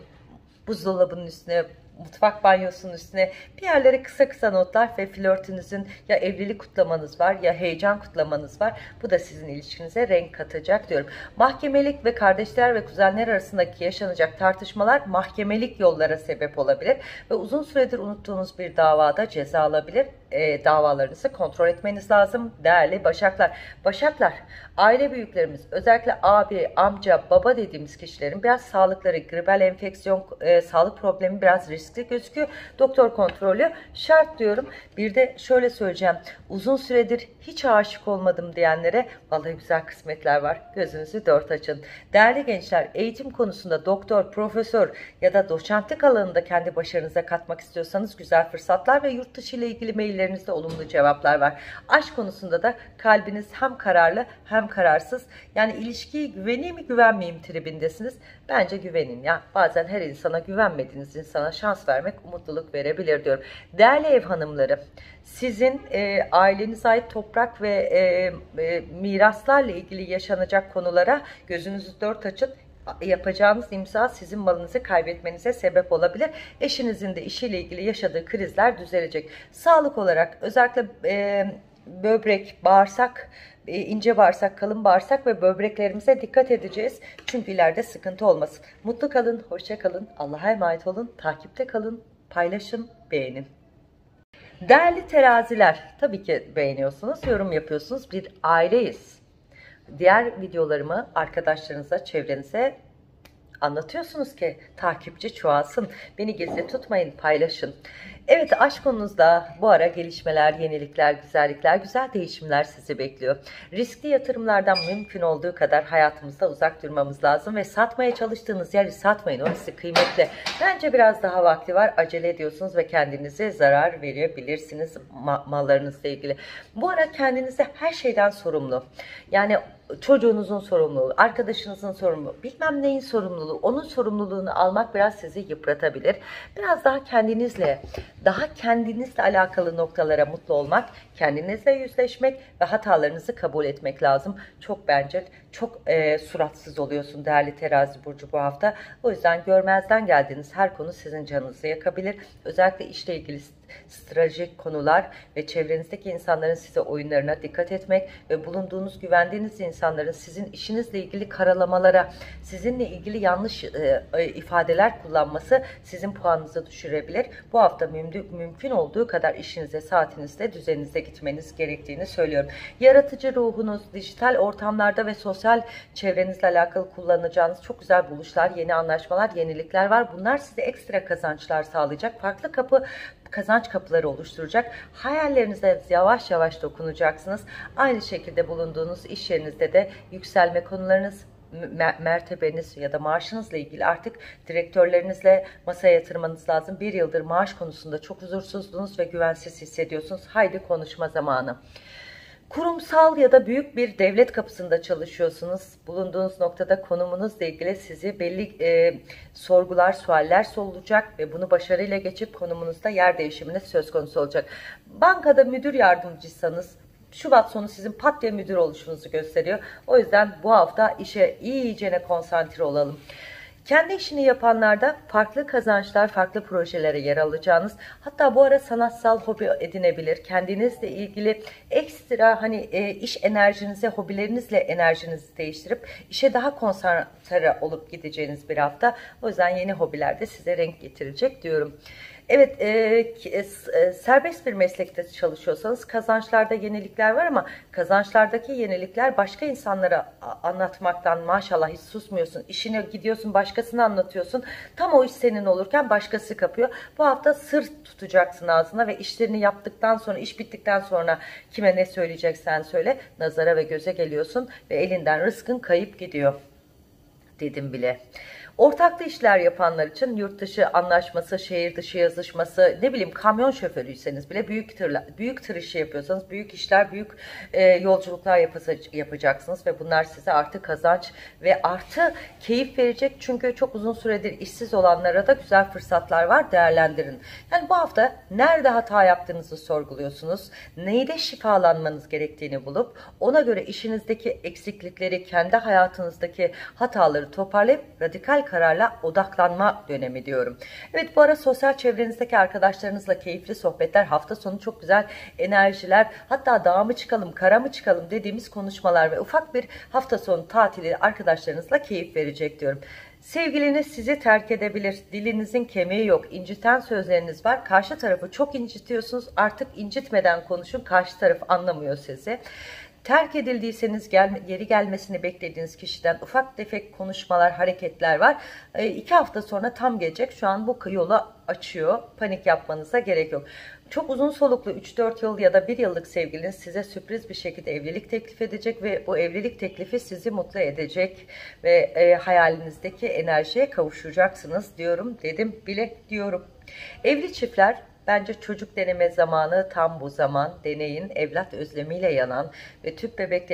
buzdolabının üstüne mutfak banyosunun üstüne bir yerlere kısa kısa notlar ve flörtünüzün ya evlilik kutlamanız var ya heyecan kutlamanız var. Bu da sizin ilişkinize renk katacak diyorum. Mahkemelik ve kardeşler ve kuzenler arasındaki yaşanacak tartışmalar mahkemelik yollara sebep olabilir ve uzun süredir unuttuğunuz bir davada ceza alabilir. E, davalarınızı kontrol etmeniz lazım değerli Başaklar. Başaklar aile büyüklerimiz özellikle abi, amca, baba dediğimiz kişilerin biraz sağlıkları, gribel enfeksiyon, e, sağlık problemi biraz riskli gözüküyor. Doktor kontrolü şart diyorum. Bir de şöyle söyleyeceğim. Uzun süredir hiç aşık olmadım diyenlere vallahi güzel kısmetler var. Gözünüzü dört açın. Değerli gençler eğitim konusunda doktor, profesör ya da doçentlik alanında kendi başarınıza katmak istiyorsanız güzel fırsatlar ve yurt dışı ile ilgili maillerinizde olumlu cevaplar var. Aşk konusunda da kalbiniz hem kararlı hem kararsız. Yani ilişkiyi güveneyim mi güvenmeyeyim tribindesiniz. Bence güvenin ya. Bazen her insana güvenmediğiniz insana şans vermek mutluluk verebilir diyorum. Değerli ev hanımları sizin e, ailenize ait toprak ve e, e, miraslarla ilgili yaşanacak konulara gözünüzü dört açın yapacağınız imza sizin malınızı kaybetmenize sebep olabilir. Eşinizin de işiyle ilgili yaşadığı krizler düzelecek. Sağlık olarak özellikle e, böbrek, bağırsak, ince bağırsak, kalın bağırsak ve böbreklerimize dikkat edeceğiz. Çünkü ileride sıkıntı olmasın. Mutlu kalın, hoşça kalın, Allah'a emanet olun, takipte kalın, paylaşın, beğenin. Değerli teraziler, tabii ki beğeniyorsunuz, yorum yapıyorsunuz. Bir aileyiz. Diğer videolarımı arkadaşlarınıza, çevrenize anlatıyorsunuz ki takipçi çoğalsın. Beni gizli tutmayın, paylaşın. Evet aşk konunuzda bu ara gelişmeler, yenilikler, güzellikler, güzel değişimler sizi bekliyor. Riskli yatırımlardan mümkün olduğu kadar hayatımızda uzak durmamız lazım ve satmaya çalıştığınız yeri satmayın. Orası kıymetli. Bence biraz daha vakti var. Acele ediyorsunuz ve kendinize zarar verebilirsiniz ma mallarınızla ilgili. Bu ara kendinize her şeyden sorumlu. Yani çocuğunuzun sorumluluğu, arkadaşınızın sorumluluğu, bilmem neyin sorumluluğu, onun sorumluluğunu almak biraz sizi yıpratabilir. Biraz daha kendinizle, daha kendinizle alakalı noktalara mutlu olmak, kendinizle yüzleşmek ve hatalarınızı kabul etmek lazım. Çok bence çok e, suratsız oluyorsun değerli terazi burcu bu hafta. O yüzden görmezden geldiğiniz her konu sizin canınızı yakabilir. Özellikle işle ilgili stratejik konular ve çevrenizdeki insanların size oyunlarına dikkat etmek ve bulunduğunuz güvendiğiniz insanların sizin işinizle ilgili karalamalara, sizinle ilgili yanlış e, e ifadeler kullanması sizin puanınızı düşürebilir. Bu hafta mümkün, mümkün olduğu kadar işinize, saatinizde, düzeninize gitmeniz gerektiğini söylüyorum. Yaratıcı ruhunuz, dijital ortamlarda ve sosyal çevrenizle alakalı kullanacağınız çok güzel buluşlar, yeni anlaşmalar, yenilikler var. Bunlar size ekstra kazançlar sağlayacak. Farklı kapı kazanç kapıları oluşturacak. Hayallerinize yavaş yavaş dokunacaksınız. Aynı şekilde bulunduğunuz iş yerinizde de yükselme konularınız mertebeniz ya da maaşınızla ilgili artık direktörlerinizle masaya yatırmanız lazım. Bir yıldır maaş konusunda çok huzursuzdunuz ve güvensiz hissediyorsunuz. Haydi konuşma zamanı. Kurumsal ya da büyük bir devlet kapısında çalışıyorsunuz. Bulunduğunuz noktada konumunuzla ilgili sizi belli e, sorgular, sualler sorulacak ve bunu başarıyla geçip konumunuzda yer değişimine söz konusu olacak. Bankada müdür yardımcıysanız Şubat sonu sizin pat diye müdür oluşunuzu gösteriyor. O yüzden bu hafta işe iyicene konsantre olalım. Kendi işini yapanlarda farklı kazançlar, farklı projelere yer alacağınız, hatta bu ara sanatsal hobi edinebilir. Kendinizle ilgili ekstra hani e, iş enerjinizi, hobilerinizle enerjinizi değiştirip işe daha konsantre olup gideceğiniz bir hafta. O yüzden yeni hobiler de size renk getirecek diyorum. Evet, e, e, e, serbest bir meslekte çalışıyorsanız kazançlarda yenilikler var ama kazançlardaki yenilikler başka insanlara anlatmaktan maşallah hiç susmuyorsun. İşine gidiyorsun başkasına anlatıyorsun. Tam o iş senin olurken başkası kapıyor. Bu hafta sır tutacaksın ağzına ve işlerini yaptıktan sonra, iş bittikten sonra kime ne söyleyeceksen söyle. Nazara ve göze geliyorsun ve elinden rızkın kayıp gidiyor dedim bile. Ortaklı işler yapanlar için yurt dışı anlaşması, şehir dışı yazışması, ne bileyim kamyon şoförüyseniz bile büyük tırla, büyük tır işi yapıyorsanız büyük işler, büyük e, yolculuklar yapacaksınız ve bunlar size artı kazanç ve artı keyif verecek. Çünkü çok uzun süredir işsiz olanlara da güzel fırsatlar var. Değerlendirin. Yani bu hafta nerede hata yaptığınızı sorguluyorsunuz. Neyde şifalanmanız gerektiğini bulup ona göre işinizdeki eksiklikleri, kendi hayatınızdaki hataları toparlayıp radikal kararla odaklanma dönemi diyorum. Evet bu ara sosyal çevrenizdeki arkadaşlarınızla keyifli sohbetler, hafta sonu çok güzel enerjiler, hatta dağa mı çıkalım, kara mı çıkalım dediğimiz konuşmalar ve ufak bir hafta sonu tatili arkadaşlarınızla keyif verecek diyorum. Sevgiliniz sizi terk edebilir. Dilinizin kemiği yok. İnciten sözleriniz var. Karşı tarafı çok incitiyorsunuz. Artık incitmeden konuşun. Karşı taraf anlamıyor sizi. Terk edildiyseniz gel, geri gelmesini beklediğiniz kişiden ufak tefek konuşmalar, hareketler var. E, iki hafta sonra tam gelecek. Şu an bu yolu açıyor. Panik yapmanıza gerek yok. Çok uzun soluklu 3-4 yıl ya da 1 yıllık sevgiliniz size sürpriz bir şekilde evlilik teklif edecek ve bu evlilik teklifi sizi mutlu edecek ve e, hayalinizdeki enerjiye kavuşacaksınız diyorum dedim bile diyorum. Evli çiftler Bence çocuk deneme zamanı tam bu zaman. Deneyin. Evlat özlemiyle yanan ve tüp bebek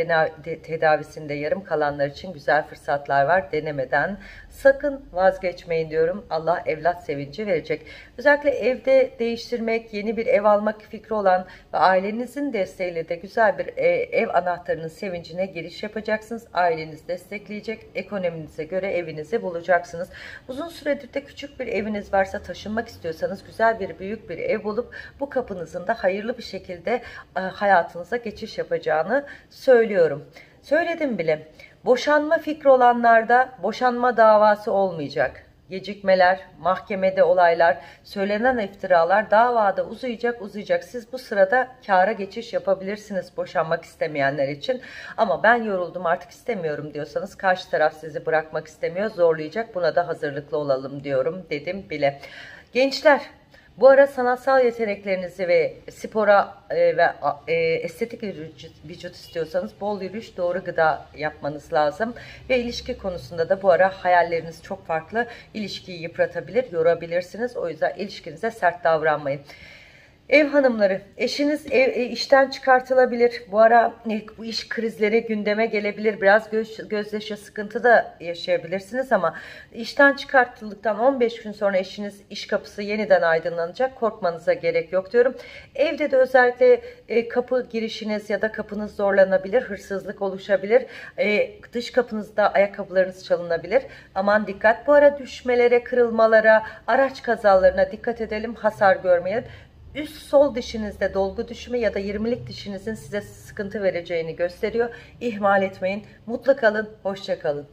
tedavisinde yarım kalanlar için güzel fırsatlar var. Denemeden sakın vazgeçmeyin diyorum. Allah evlat sevinci verecek. Özellikle evde değiştirmek, yeni bir ev almak fikri olan ve ailenizin desteğiyle de güzel bir e, ev anahtarının sevincine giriş yapacaksınız. Aileniz destekleyecek. Ekonominize göre evinizi bulacaksınız. Uzun süredir de küçük bir eviniz varsa taşınmak istiyorsanız güzel bir büyük bir ev bulup bu kapınızın da hayırlı bir şekilde e, hayatınıza geçiş yapacağını söylüyorum. Söyledim bile. Boşanma fikri olanlarda boşanma davası olmayacak. Gecikmeler, mahkemede olaylar, söylenen iftiralar davada uzayacak uzayacak. Siz bu sırada kâra geçiş yapabilirsiniz boşanmak istemeyenler için. Ama ben yoruldum artık istemiyorum diyorsanız karşı taraf sizi bırakmak istemiyor zorlayacak. Buna da hazırlıklı olalım diyorum dedim bile. Gençler bu ara sanatsal yeteneklerinizi ve spora e, ve e, estetik vücut istiyorsanız bol yürüyüş, doğru gıda yapmanız lazım. Ve ilişki konusunda da bu ara hayalleriniz çok farklı. İlişkiyi yıpratabilir, yorabilirsiniz. O yüzden ilişkinize sert davranmayın. Ev hanımları, eşiniz ev, e, işten çıkartılabilir. Bu ara e, bu iş krizleri gündeme gelebilir. Biraz göz, gözyaşı sıkıntı da yaşayabilirsiniz ama işten çıkartıldıktan 15 gün sonra eşiniz iş kapısı yeniden aydınlanacak. Korkmanıza gerek yok diyorum. Evde de özellikle e, kapı girişiniz ya da kapınız zorlanabilir. Hırsızlık oluşabilir. E, dış kapınızda ayakkabılarınız çalınabilir. Aman dikkat. Bu ara düşmelere, kırılmalara, araç kazalarına dikkat edelim. Hasar görmeyelim üst sol dişinizde dolgu düşümü ya da 20'lik dişinizin size sıkıntı vereceğini gösteriyor. İhmal etmeyin. Mutlu kalın. Hoşça kalın.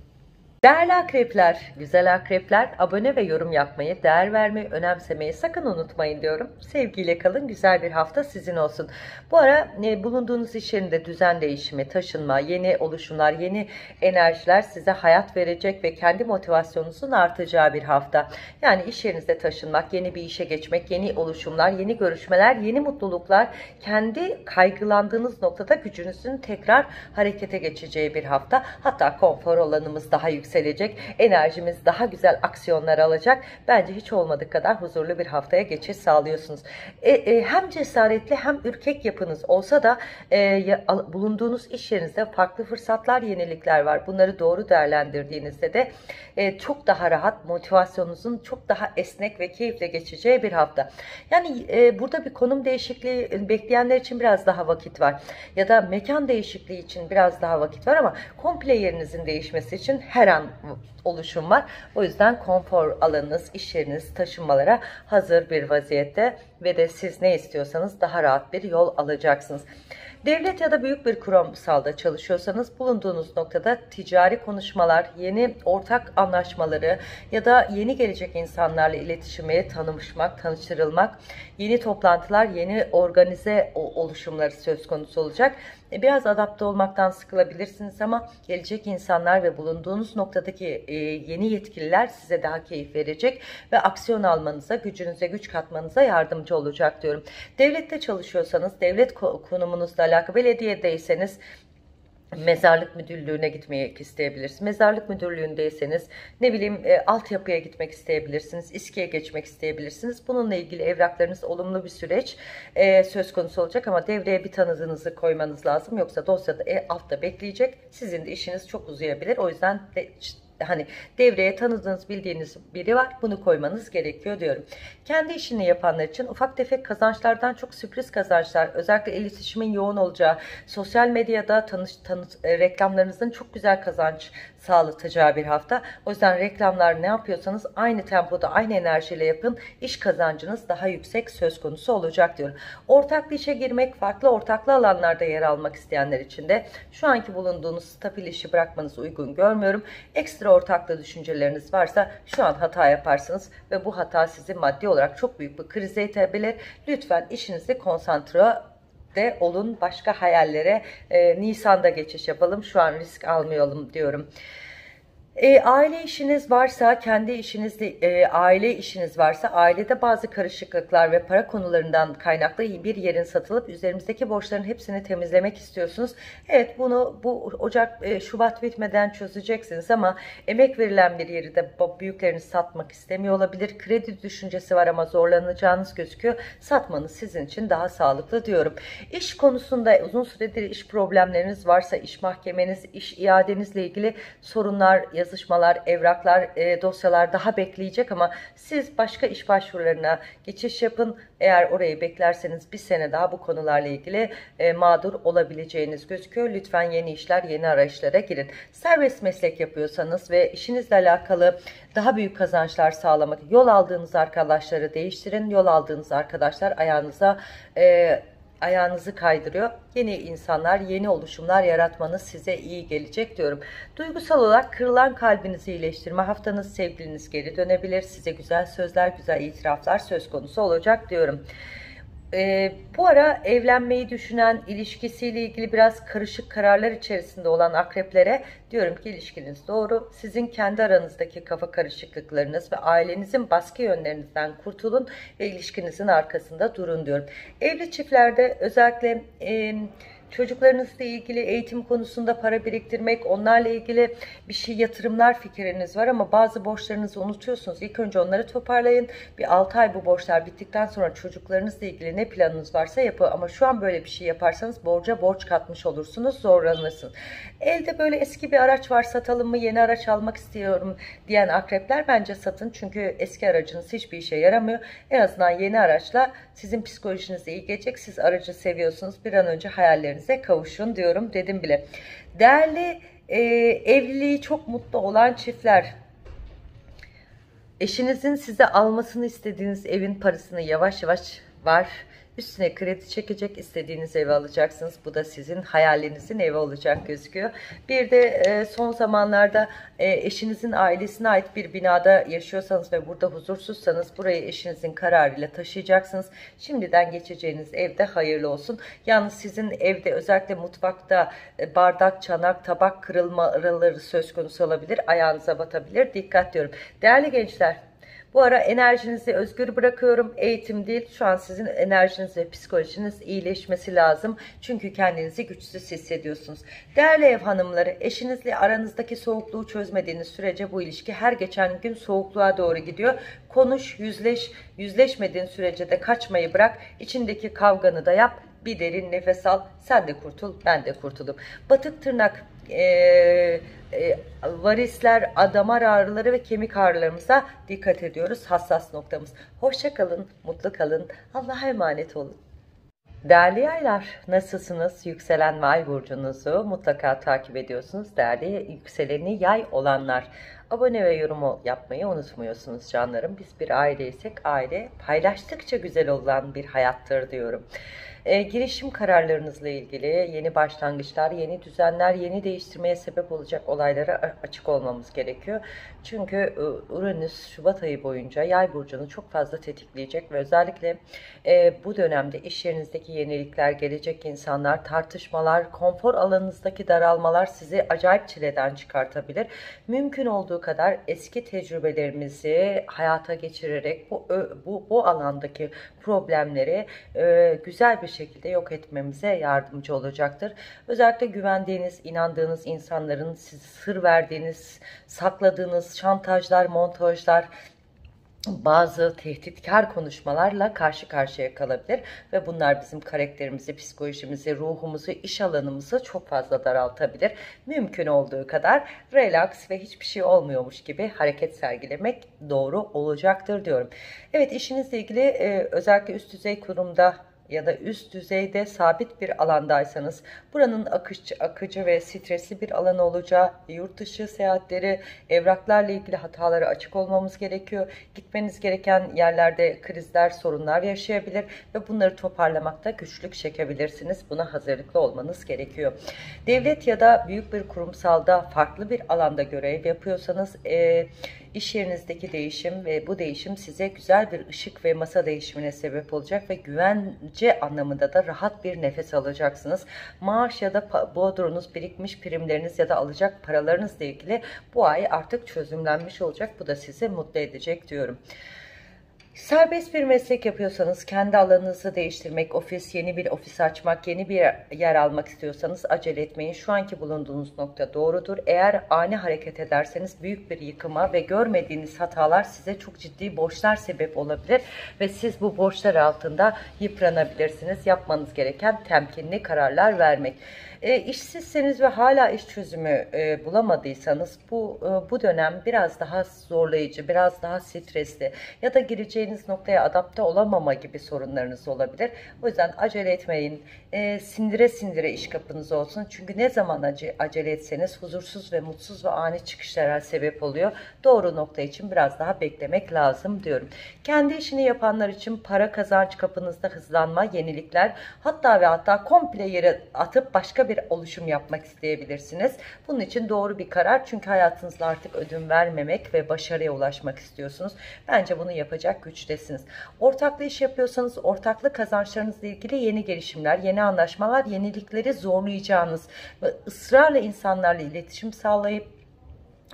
Değerli akrepler, güzel akrepler abone ve yorum yapmayı, değer vermeyi, önemsemeyi sakın unutmayın diyorum. Sevgiyle kalın, güzel bir hafta sizin olsun. Bu ara e, bulunduğunuz iş yerinde düzen değişimi, taşınma, yeni oluşumlar, yeni enerjiler size hayat verecek ve kendi motivasyonunuzun artacağı bir hafta. Yani iş yerinizde taşınmak, yeni bir işe geçmek, yeni oluşumlar, yeni görüşmeler, yeni mutluluklar, kendi kaygılandığınız noktada gücünüzün tekrar harekete geçeceği bir hafta. Hatta konfor alanımız daha yüksek yükselecek. Enerjimiz daha güzel aksiyonlar alacak. Bence hiç olmadık kadar huzurlu bir haftaya geçiş sağlıyorsunuz. E, e, hem cesaretli hem ürkek yapınız olsa da e, bulunduğunuz iş yerinizde farklı fırsatlar, yenilikler var. Bunları doğru değerlendirdiğinizde de e, çok daha rahat, motivasyonunuzun çok daha esnek ve keyifle geçeceği bir hafta. Yani e, burada bir konum değişikliği bekleyenler için biraz daha vakit var. Ya da mekan değişikliği için biraz daha vakit var ama komple yerinizin değişmesi için her an oluşum var. O yüzden konfor alanınız, iş yeriniz taşınmalara hazır bir vaziyette ve de siz ne istiyorsanız daha rahat bir yol alacaksınız. Devlet ya da büyük bir kurumsalda çalışıyorsanız bulunduğunuz noktada ticari konuşmalar, yeni ortak anlaşmaları ya da yeni gelecek insanlarla iletişime tanışmak, tanıştırılmak, yeni toplantılar, yeni organize oluşumları söz konusu olacak. E, biraz adapte olmaktan sıkılabilirsiniz ama gelecek insanlar ve bulunduğunuz noktadaki e, yeni yetkililer size daha keyif verecek ve aksiyon almanıza, gücünüze güç katmanıza yardımcı olacak diyorum. Devlette çalışıyorsanız, devlet konumunuzla alakalı, belediyedeyseniz mezarlık müdürlüğüne gitmek isteyebilirsiniz. Mezarlık müdürlüğündeyseniz ne bileyim e, altyapıya gitmek isteyebilirsiniz. İSKİ'ye geçmek isteyebilirsiniz. Bununla ilgili evraklarınız olumlu bir süreç e, söz konusu olacak ama devreye bir tanıdığınızı koymanız lazım. Yoksa dosyada e, altta bekleyecek. Sizin de işiniz çok uzayabilir. O yüzden de, hani devreye tanıdığınız bildiğiniz biri var bunu koymanız gerekiyor diyorum. Kendi işini yapanlar için ufak tefek kazançlardan çok sürpriz kazançlar özellikle iletişimin yoğun olacağı sosyal medyada tanış, tanış, e, reklamlarınızın çok güzel kazanç sağlatacağı bir hafta. O yüzden reklamlar ne yapıyorsanız aynı tempoda aynı enerjiyle yapın. İş kazancınız daha yüksek söz konusu olacak diyorum. Ortaklı işe girmek farklı ortaklı alanlarda yer almak isteyenler için de şu anki bulunduğunuz stabil işi bırakmanız uygun görmüyorum. Ekstra ortaklı düşünceleriniz varsa şu an hata yaparsınız ve bu hata sizi maddi olarak çok büyük bir krize itebilir. Lütfen işinizi konsantre de olun. Başka hayallere e, Nisan'da geçiş yapalım. Şu an risk almayalım diyorum. E, aile işiniz varsa, kendi işinizde e, aile işiniz varsa, ailede bazı karışıklıklar ve para konularından kaynaklı bir yerin satılıp üzerimizdeki borçların hepsini temizlemek istiyorsunuz. Evet bunu bu Ocak, e, Şubat bitmeden çözeceksiniz ama emek verilen bir yeri de büyükleriniz satmak istemiyor olabilir. Kredi düşüncesi var ama zorlanacağınız gözüküyor. Satmanız sizin için daha sağlıklı diyorum. İş konusunda uzun süredir iş problemleriniz varsa, iş mahkemeniz, iş iadenizle ilgili sorunlar yazışmalar, evraklar, e, dosyalar daha bekleyecek ama siz başka iş başvurularına geçiş yapın. Eğer orayı beklerseniz bir sene daha bu konularla ilgili e, mağdur olabileceğiniz gözüküyor. Lütfen yeni işler, yeni arayışlara girin. Serbest meslek yapıyorsanız ve işinizle alakalı daha büyük kazançlar sağlamak, yol aldığınız arkadaşları değiştirin. Yol aldığınız arkadaşlar ayağınıza e, ayağınızı kaydırıyor. Yeni insanlar, yeni oluşumlar yaratmanız size iyi gelecek diyorum. Duygusal olarak kırılan kalbinizi iyileştirme haftanız sevgiliniz geri dönebilir. Size güzel sözler, güzel itiraflar söz konusu olacak diyorum. E, bu ara evlenmeyi düşünen, ilişkisiyle ilgili biraz karışık kararlar içerisinde olan akreplere diyorum ki ilişkiniz doğru. Sizin kendi aranızdaki kafa karışıklıklarınız ve ailenizin baskı yönlerinizden kurtulun ve ilişkinizin arkasında durun diyorum. Evli çiftlerde özellikle... E, Çocuklarınızla ilgili eğitim konusunda para biriktirmek, onlarla ilgili bir şey yatırımlar fikriniz var ama bazı borçlarınızı unutuyorsunuz. İlk önce onları toparlayın. Bir 6 ay bu borçlar bittikten sonra çocuklarınızla ilgili ne planınız varsa yapın. Ama şu an böyle bir şey yaparsanız borca borç katmış olursunuz, zorlanırsınız. Elde böyle eski bir araç var satalım mı, yeni araç almak istiyorum diyen akrepler bence satın. Çünkü eski aracınız hiçbir işe yaramıyor. En azından yeni araçla sizin psikolojiniz iyi gelecek. Siz aracı seviyorsunuz. Bir an önce hayallerinize kavuşun diyorum dedim bile. Değerli e, evliliği çok mutlu olan çiftler eşinizin size almasını istediğiniz evin parasını yavaş yavaş var Üstüne kredi çekecek istediğiniz evi alacaksınız. Bu da sizin hayalinizin evi olacak gözüküyor. Bir de e, son zamanlarda e, eşinizin ailesine ait bir binada yaşıyorsanız ve burada huzursuzsanız burayı eşinizin kararıyla taşıyacaksınız. Şimdiden geçeceğiniz evde hayırlı olsun. Yalnız sizin evde özellikle mutfakta e, bardak, çanak, tabak kırılmaları söz konusu olabilir. Ayağınıza batabilir. Dikkat diyorum. Değerli gençler bu ara enerjinizi özgür bırakıyorum. Eğitim değil şu an sizin enerjiniz ve psikolojiniz iyileşmesi lazım. Çünkü kendinizi güçsüz hissediyorsunuz. Değerli ev hanımları eşinizle aranızdaki soğukluğu çözmediğiniz sürece bu ilişki her geçen gün soğukluğa doğru gidiyor. Konuş, yüzleş, yüzleşmediğin sürece de kaçmayı bırak. İçindeki kavganı da yap bir derin nefes al. Sen de kurtul, ben de kurtulup. Batık tırnak, e, e, varisler, adamar ağrıları ve kemik ağrılarımıza dikkat ediyoruz. Hassas noktamız. Hoşça kalın, mutlu kalın. Allah'a emanet olun. Değerli yaylar nasılsınız? Yükselen ay burcunuzu mutlaka takip ediyorsunuz. Değerli yükseleni yay olanlar abone ve yorumu yapmayı unutmuyorsunuz canlarım. Biz bir aileysek aile paylaştıkça güzel olan bir hayattır diyorum. E, girişim kararlarınızla ilgili yeni başlangıçlar, yeni düzenler, yeni değiştirmeye sebep olacak olaylara açık olmamız gerekiyor. Çünkü e, Uranüs Şubat ayı boyunca yay burcunu çok fazla tetikleyecek ve özellikle e, bu dönemde iş yerinizdeki yenilikler, gelecek insanlar, tartışmalar, konfor alanınızdaki daralmalar sizi acayip çileden çıkartabilir. Mümkün olduğu kadar eski tecrübelerimizi hayata geçirerek bu bu, bu alandaki problemleri e, güzel bir şekilde yok etmemize yardımcı olacaktır. Özellikle güvendiğiniz, inandığınız insanların size sır verdiğiniz, sakladığınız şantajlar, montajlar, bazı tehditkar konuşmalarla karşı karşıya kalabilir ve bunlar bizim karakterimizi, psikolojimizi, ruhumuzu, iş alanımızı çok fazla daraltabilir. Mümkün olduğu kadar relax ve hiçbir şey olmuyormuş gibi hareket sergilemek doğru olacaktır diyorum. Evet işinizle ilgili özellikle üst düzey kurumda ya da üst düzeyde sabit bir alandaysanız buranın akıcı, akıcı ve stresli bir alan olacağı, yurt dışı seyahatleri, evraklarla ilgili hataları açık olmamız gerekiyor. Gitmeniz gereken yerlerde krizler, sorunlar yaşayabilir ve bunları toparlamakta güçlük çekebilirsiniz. Buna hazırlıklı olmanız gerekiyor. Devlet ya da büyük bir kurumsalda farklı bir alanda görev yapıyorsanız... E, İş yerinizdeki değişim ve bu değişim size güzel bir ışık ve masa değişimine sebep olacak ve güvence anlamında da rahat bir nefes alacaksınız. Maaş ya da bodrunuz, birikmiş primleriniz ya da alacak paralarınızla ilgili bu ay artık çözümlenmiş olacak. Bu da sizi mutlu edecek diyorum. Serbest bir meslek yapıyorsanız, kendi alanınızı değiştirmek, ofis, yeni bir ofis açmak, yeni bir yer almak istiyorsanız acele etmeyin. Şu anki bulunduğunuz nokta doğrudur. Eğer ani hareket ederseniz büyük bir yıkıma ve görmediğiniz hatalar size çok ciddi borçlar sebep olabilir ve siz bu borçlar altında yıpranabilirsiniz. Yapmanız gereken temkinli kararlar vermek. E, işsizseniz ve hala iş çözümü e, bulamadıysanız bu e, bu dönem biraz daha zorlayıcı, biraz daha stresli ya da gireceğiniz noktaya adapte olamama gibi sorunlarınız olabilir. O yüzden acele etmeyin. E, sindire sindire iş kapınız olsun. Çünkü ne zaman acı, acele etseniz huzursuz ve mutsuz ve ani çıkışlara sebep oluyor. Doğru nokta için biraz daha beklemek lazım diyorum. Kendi işini yapanlar için para kazanç kapınızda hızlanma, yenilikler hatta ve hatta komple yere atıp başka bir bir oluşum yapmak isteyebilirsiniz. Bunun için doğru bir karar çünkü hayatınızda artık ödün vermemek ve başarıya ulaşmak istiyorsunuz. Bence bunu yapacak güçtesiniz. Ortaklı iş yapıyorsanız ortaklı kazançlarınızla ilgili yeni gelişimler, yeni anlaşmalar, yenilikleri zorlayacağınız ve ısrarla insanlarla iletişim sağlayıp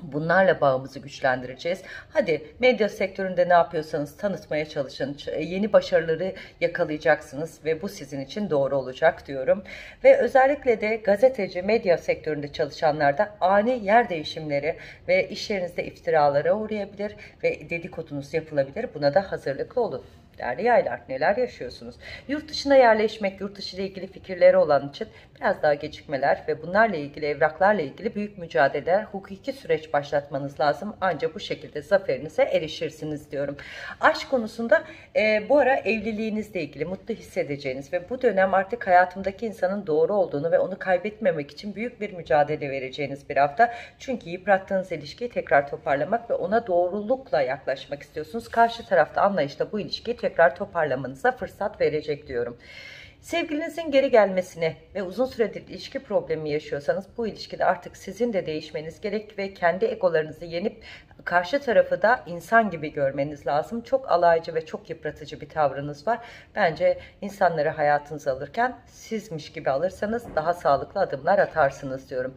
Bunlarla bağımızı güçlendireceğiz. Hadi medya sektöründe ne yapıyorsanız tanıtmaya çalışın. E, yeni başarıları yakalayacaksınız ve bu sizin için doğru olacak diyorum. Ve özellikle de gazeteci, medya sektöründe çalışanlarda ani yer değişimleri ve iş yerinizde iftiralara uğrayabilir ve dedikodunuz yapılabilir. Buna da hazırlıklı olun. Değerli yaylar neler yaşıyorsunuz? Yurt dışına yerleşmek, yurt dışı ile ilgili fikirleri olan için biraz daha gecikmeler ve bunlarla ilgili evraklarla ilgili büyük mücadeleler, hukuki süreç başlatmanız lazım. Ancak bu şekilde zaferinize erişirsiniz diyorum. Aşk konusunda e, bu ara evliliğinizle ilgili mutlu hissedeceğiniz ve bu dönem artık hayatımdaki insanın doğru olduğunu ve onu kaybetmemek için büyük bir mücadele vereceğiniz bir hafta. Çünkü yıprattığınız ilişkiyi tekrar toparlamak ve ona doğrulukla yaklaşmak istiyorsunuz. Karşı tarafta anlayışla bu ilişkiyi tekrar toparlamanıza fırsat verecek diyorum. Sevgilinizin geri gelmesini ve uzun süredir ilişki problemi yaşıyorsanız bu ilişkide artık sizin de değişmeniz gerek ve kendi egolarınızı yenip karşı tarafı da insan gibi görmeniz lazım. Çok alaycı ve çok yıpratıcı bir tavrınız var. Bence insanları hayatınıza alırken sizmiş gibi alırsanız daha sağlıklı adımlar atarsınız diyorum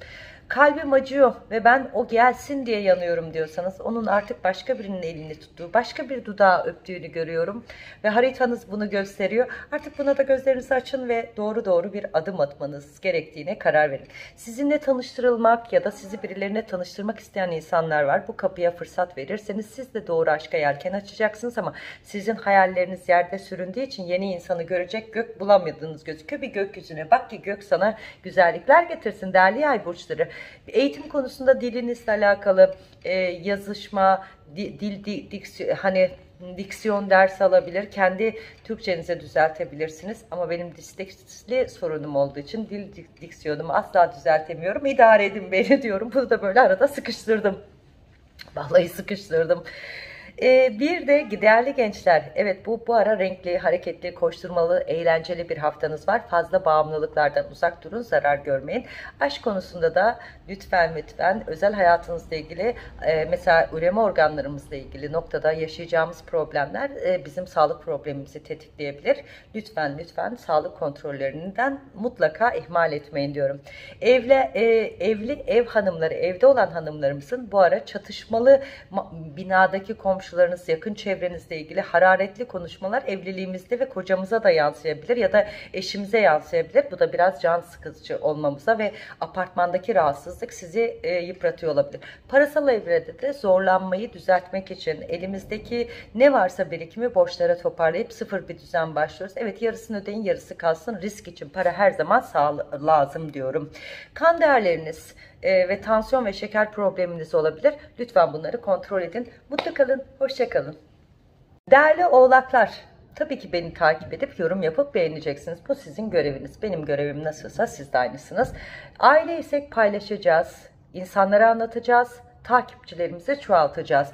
kalbim acıyor ve ben o gelsin diye yanıyorum diyorsanız onun artık başka birinin elini tuttuğu, başka bir dudağı öptüğünü görüyorum ve haritanız bunu gösteriyor. Artık buna da gözlerinizi açın ve doğru doğru bir adım atmanız gerektiğine karar verin. Sizinle tanıştırılmak ya da sizi birilerine tanıştırmak isteyen insanlar var. Bu kapıya fırsat verirseniz siz de doğru aşka yelken açacaksınız ama sizin hayalleriniz yerde süründüğü için yeni insanı görecek gök bulamadığınız gözüküyor. Bir gökyüzüne bak ki gök sana güzellikler getirsin değerli yay burçları. Eğitim konusunda dilinizle alakalı e, yazışma, dil, dil diksiyon, hani diksiyon dersi alabilir. Kendi Türkçenize düzeltebilirsiniz. Ama benim disleksli sorunum olduğu için dil diksiyonumu asla düzeltemiyorum. İdare edin beni diyorum. Bunu da böyle arada sıkıştırdım. Vallahi sıkıştırdım. Ee, bir de değerli gençler, evet bu bu ara renkli, hareketli, koşturmalı, eğlenceli bir haftanız var. Fazla bağımlılıklardan uzak durun, zarar görmeyin. Aşk konusunda da lütfen lütfen özel hayatınızla ilgili, e, mesela üreme organlarımızla ilgili noktada yaşayacağımız problemler e, bizim sağlık problemimizi tetikleyebilir. Lütfen lütfen sağlık kontrollerinden mutlaka ihmal etmeyin diyorum. Evle, e, evli ev hanımları, evde olan hanımlarımızın bu ara çatışmalı binadaki komşu komşularınız, yakın çevrenizle ilgili hararetli konuşmalar evliliğimizde ve kocamıza da yansıyabilir ya da eşimize yansıyabilir. Bu da biraz can sıkıcı olmamıza ve apartmandaki rahatsızlık sizi e, yıpratıyor olabilir. Parasal evrede de zorlanmayı düzeltmek için elimizdeki ne varsa birikimi borçlara toparlayıp sıfır bir düzen başlıyoruz. Evet yarısını ödeyin yarısı kalsın. Risk için para her zaman sağ, lazım diyorum. Kan değerleriniz e, ve tansiyon ve şeker probleminiz olabilir. Lütfen bunları kontrol edin. Mutlu kalın, hoşça kalın. Değerli oğlaklar, tabii ki beni takip edip yorum yapıp beğeneceksiniz. Bu sizin göreviniz. Benim görevim nasılsa siz de aynısınız. Aile isek paylaşacağız, insanlara anlatacağız, takipçilerimizi çoğaltacağız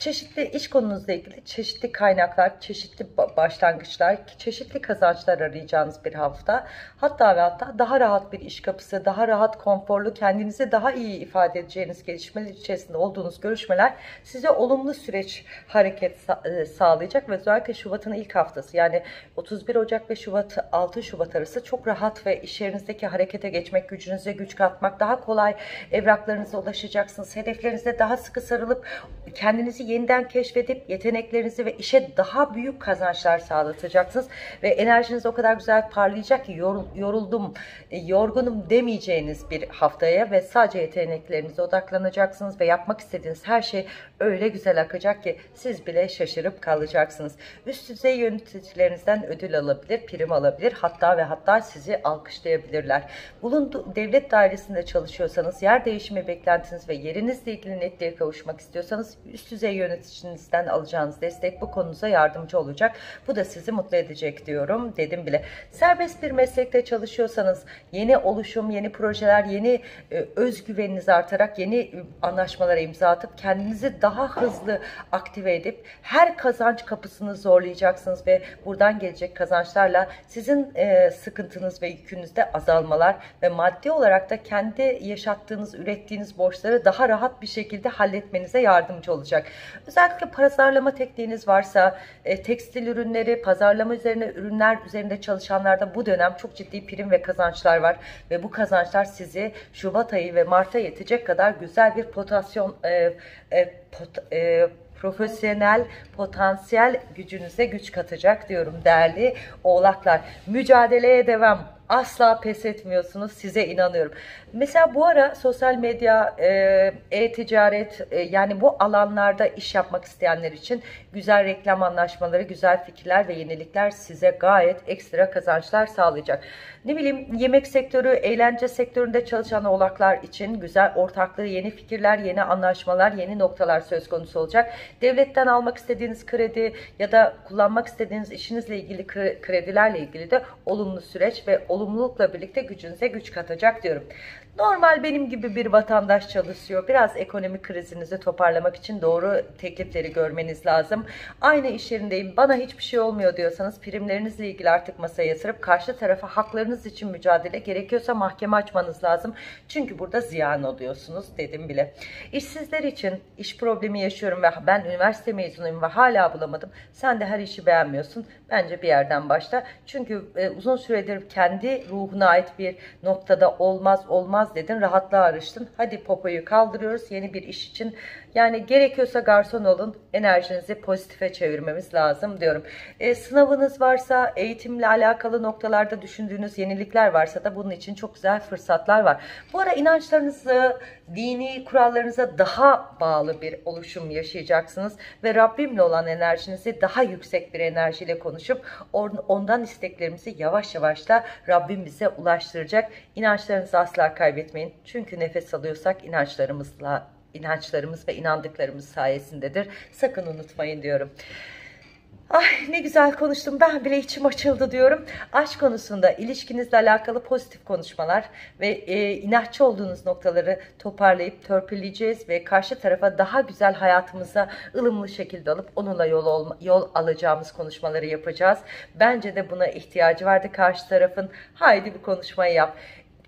çeşitli iş konunuzla ilgili çeşitli kaynaklar, çeşitli başlangıçlar, çeşitli kazançlar arayacağınız bir hafta. Hatta ve hatta daha rahat bir iş kapısı, daha rahat, konforlu, kendinizi daha iyi ifade edeceğiniz gelişmeler içerisinde olduğunuz görüşmeler size olumlu süreç hareket e, sağlayacak ve özellikle Şubat'ın ilk haftası yani 31 Ocak ve Şubat 6 Şubat arası çok rahat ve iş yerinizdeki harekete geçmek, gücünüze güç katmak, daha kolay evraklarınıza ulaşacaksınız. Hedeflerinize daha sıkı sarılıp kendinizi yeniden keşfedip yeteneklerinizi ve işe daha büyük kazançlar sağlatacaksınız. Ve enerjiniz o kadar güzel parlayacak ki yoruldum, e, yorgunum demeyeceğiniz bir haftaya ve sadece yeteneklerinize odaklanacaksınız ve yapmak istediğiniz her şey öyle güzel akacak ki siz bile şaşırıp kalacaksınız. Üst düzey yöneticilerinizden ödül alabilir, prim alabilir hatta ve hatta sizi alkışlayabilirler. Bulundu devlet dairesinde çalışıyorsanız, yer değişimi beklentiniz ve yerinizle ilgili netliğe kavuşmak istiyorsanız üst düzey yöneticinizden alacağınız destek bu konunuza yardımcı olacak. Bu da sizi mutlu edecek diyorum dedim bile. Serbest bir meslekte çalışıyorsanız yeni oluşum, yeni projeler, yeni e, özgüveniniz artarak yeni e, anlaşmalara imza atıp kendinizi daha hızlı aktive edip her kazanç kapısını zorlayacaksınız ve buradan gelecek kazançlarla sizin e, sıkıntınız ve yükünüzde azalmalar ve maddi olarak da kendi yaşattığınız, ürettiğiniz borçları daha rahat bir şekilde halletmenize yardımcı olacak. Özellikle pazarlama tekniğiniz varsa e, tekstil ürünleri, pazarlama üzerine ürünler üzerinde çalışanlarda bu dönem çok ciddi prim ve kazançlar var ve bu kazançlar sizi Şubat ayı ve Mart'a yetecek kadar güzel bir potasyon e, e, pot, e, profesyonel potansiyel gücünüze güç katacak diyorum değerli oğlaklar. Mücadeleye devam asla pes etmiyorsunuz. Size inanıyorum. Mesela bu ara sosyal medya, e, e-ticaret e, yani bu alanlarda iş yapmak isteyenler için güzel reklam anlaşmaları, güzel fikirler ve yenilikler size gayet ekstra kazançlar sağlayacak. Ne bileyim yemek sektörü, eğlence sektöründe çalışan oğlaklar için güzel ortaklığı, yeni fikirler, yeni anlaşmalar, yeni noktalar söz konusu olacak. Devletten almak istediğiniz kredi ya da kullanmak istediğiniz işinizle ilgili kredilerle ilgili de olumlu süreç ve olumlu olumlulukla birlikte gücünüze güç katacak diyorum. Normal benim gibi bir vatandaş çalışıyor. Biraz ekonomik krizinizi toparlamak için doğru teklifleri görmeniz lazım. Aynı iş yerindeyim bana hiçbir şey olmuyor diyorsanız primlerinizle ilgili artık masaya yatırıp karşı tarafa haklarınız için mücadele gerekiyorsa mahkeme açmanız lazım. Çünkü burada ziyan oluyorsunuz dedim bile. İşsizler için iş problemi yaşıyorum ve ben üniversite mezunuyum ve hala bulamadım. Sen de her işi beğenmiyorsun. Bence bir yerden başla. Çünkü e, uzun süredir kendi ruhuna ait bir noktada olmaz olmaz dedin rahatlığa arıştın. Hadi popoyu kaldırıyoruz yeni bir iş için. Yani gerekiyorsa garson olun enerjinizi pozitife çevirmemiz lazım diyorum. E, sınavınız varsa eğitimle alakalı noktalarda düşündüğünüz yenilikler varsa da bunun için çok güzel fırsatlar var. Bu ara inançlarınızı, dini kurallarınıza daha bağlı bir oluşum yaşayacaksınız ve Rabbimle olan enerjinizi daha yüksek bir enerjiyle konuşup ondan isteklerimizi yavaş yavaş da Rabbim bize ulaştıracak. İnançlarınızı asla kaybetmeyin. Çünkü nefes alıyorsak inançlarımızla inançlarımız ve inandıklarımız sayesindedir. Sakın unutmayın diyorum. Ay ne güzel konuştum ben bile içim açıldı diyorum. Aşk konusunda ilişkinizle alakalı pozitif konuşmalar ve e, inatçı olduğunuz noktaları toparlayıp törpüleyeceğiz ve karşı tarafa daha güzel hayatımıza ılımlı şekilde alıp onunla yol, olma, yol alacağımız konuşmaları yapacağız. Bence de buna ihtiyacı vardı karşı tarafın. Haydi bir konuşmayı yap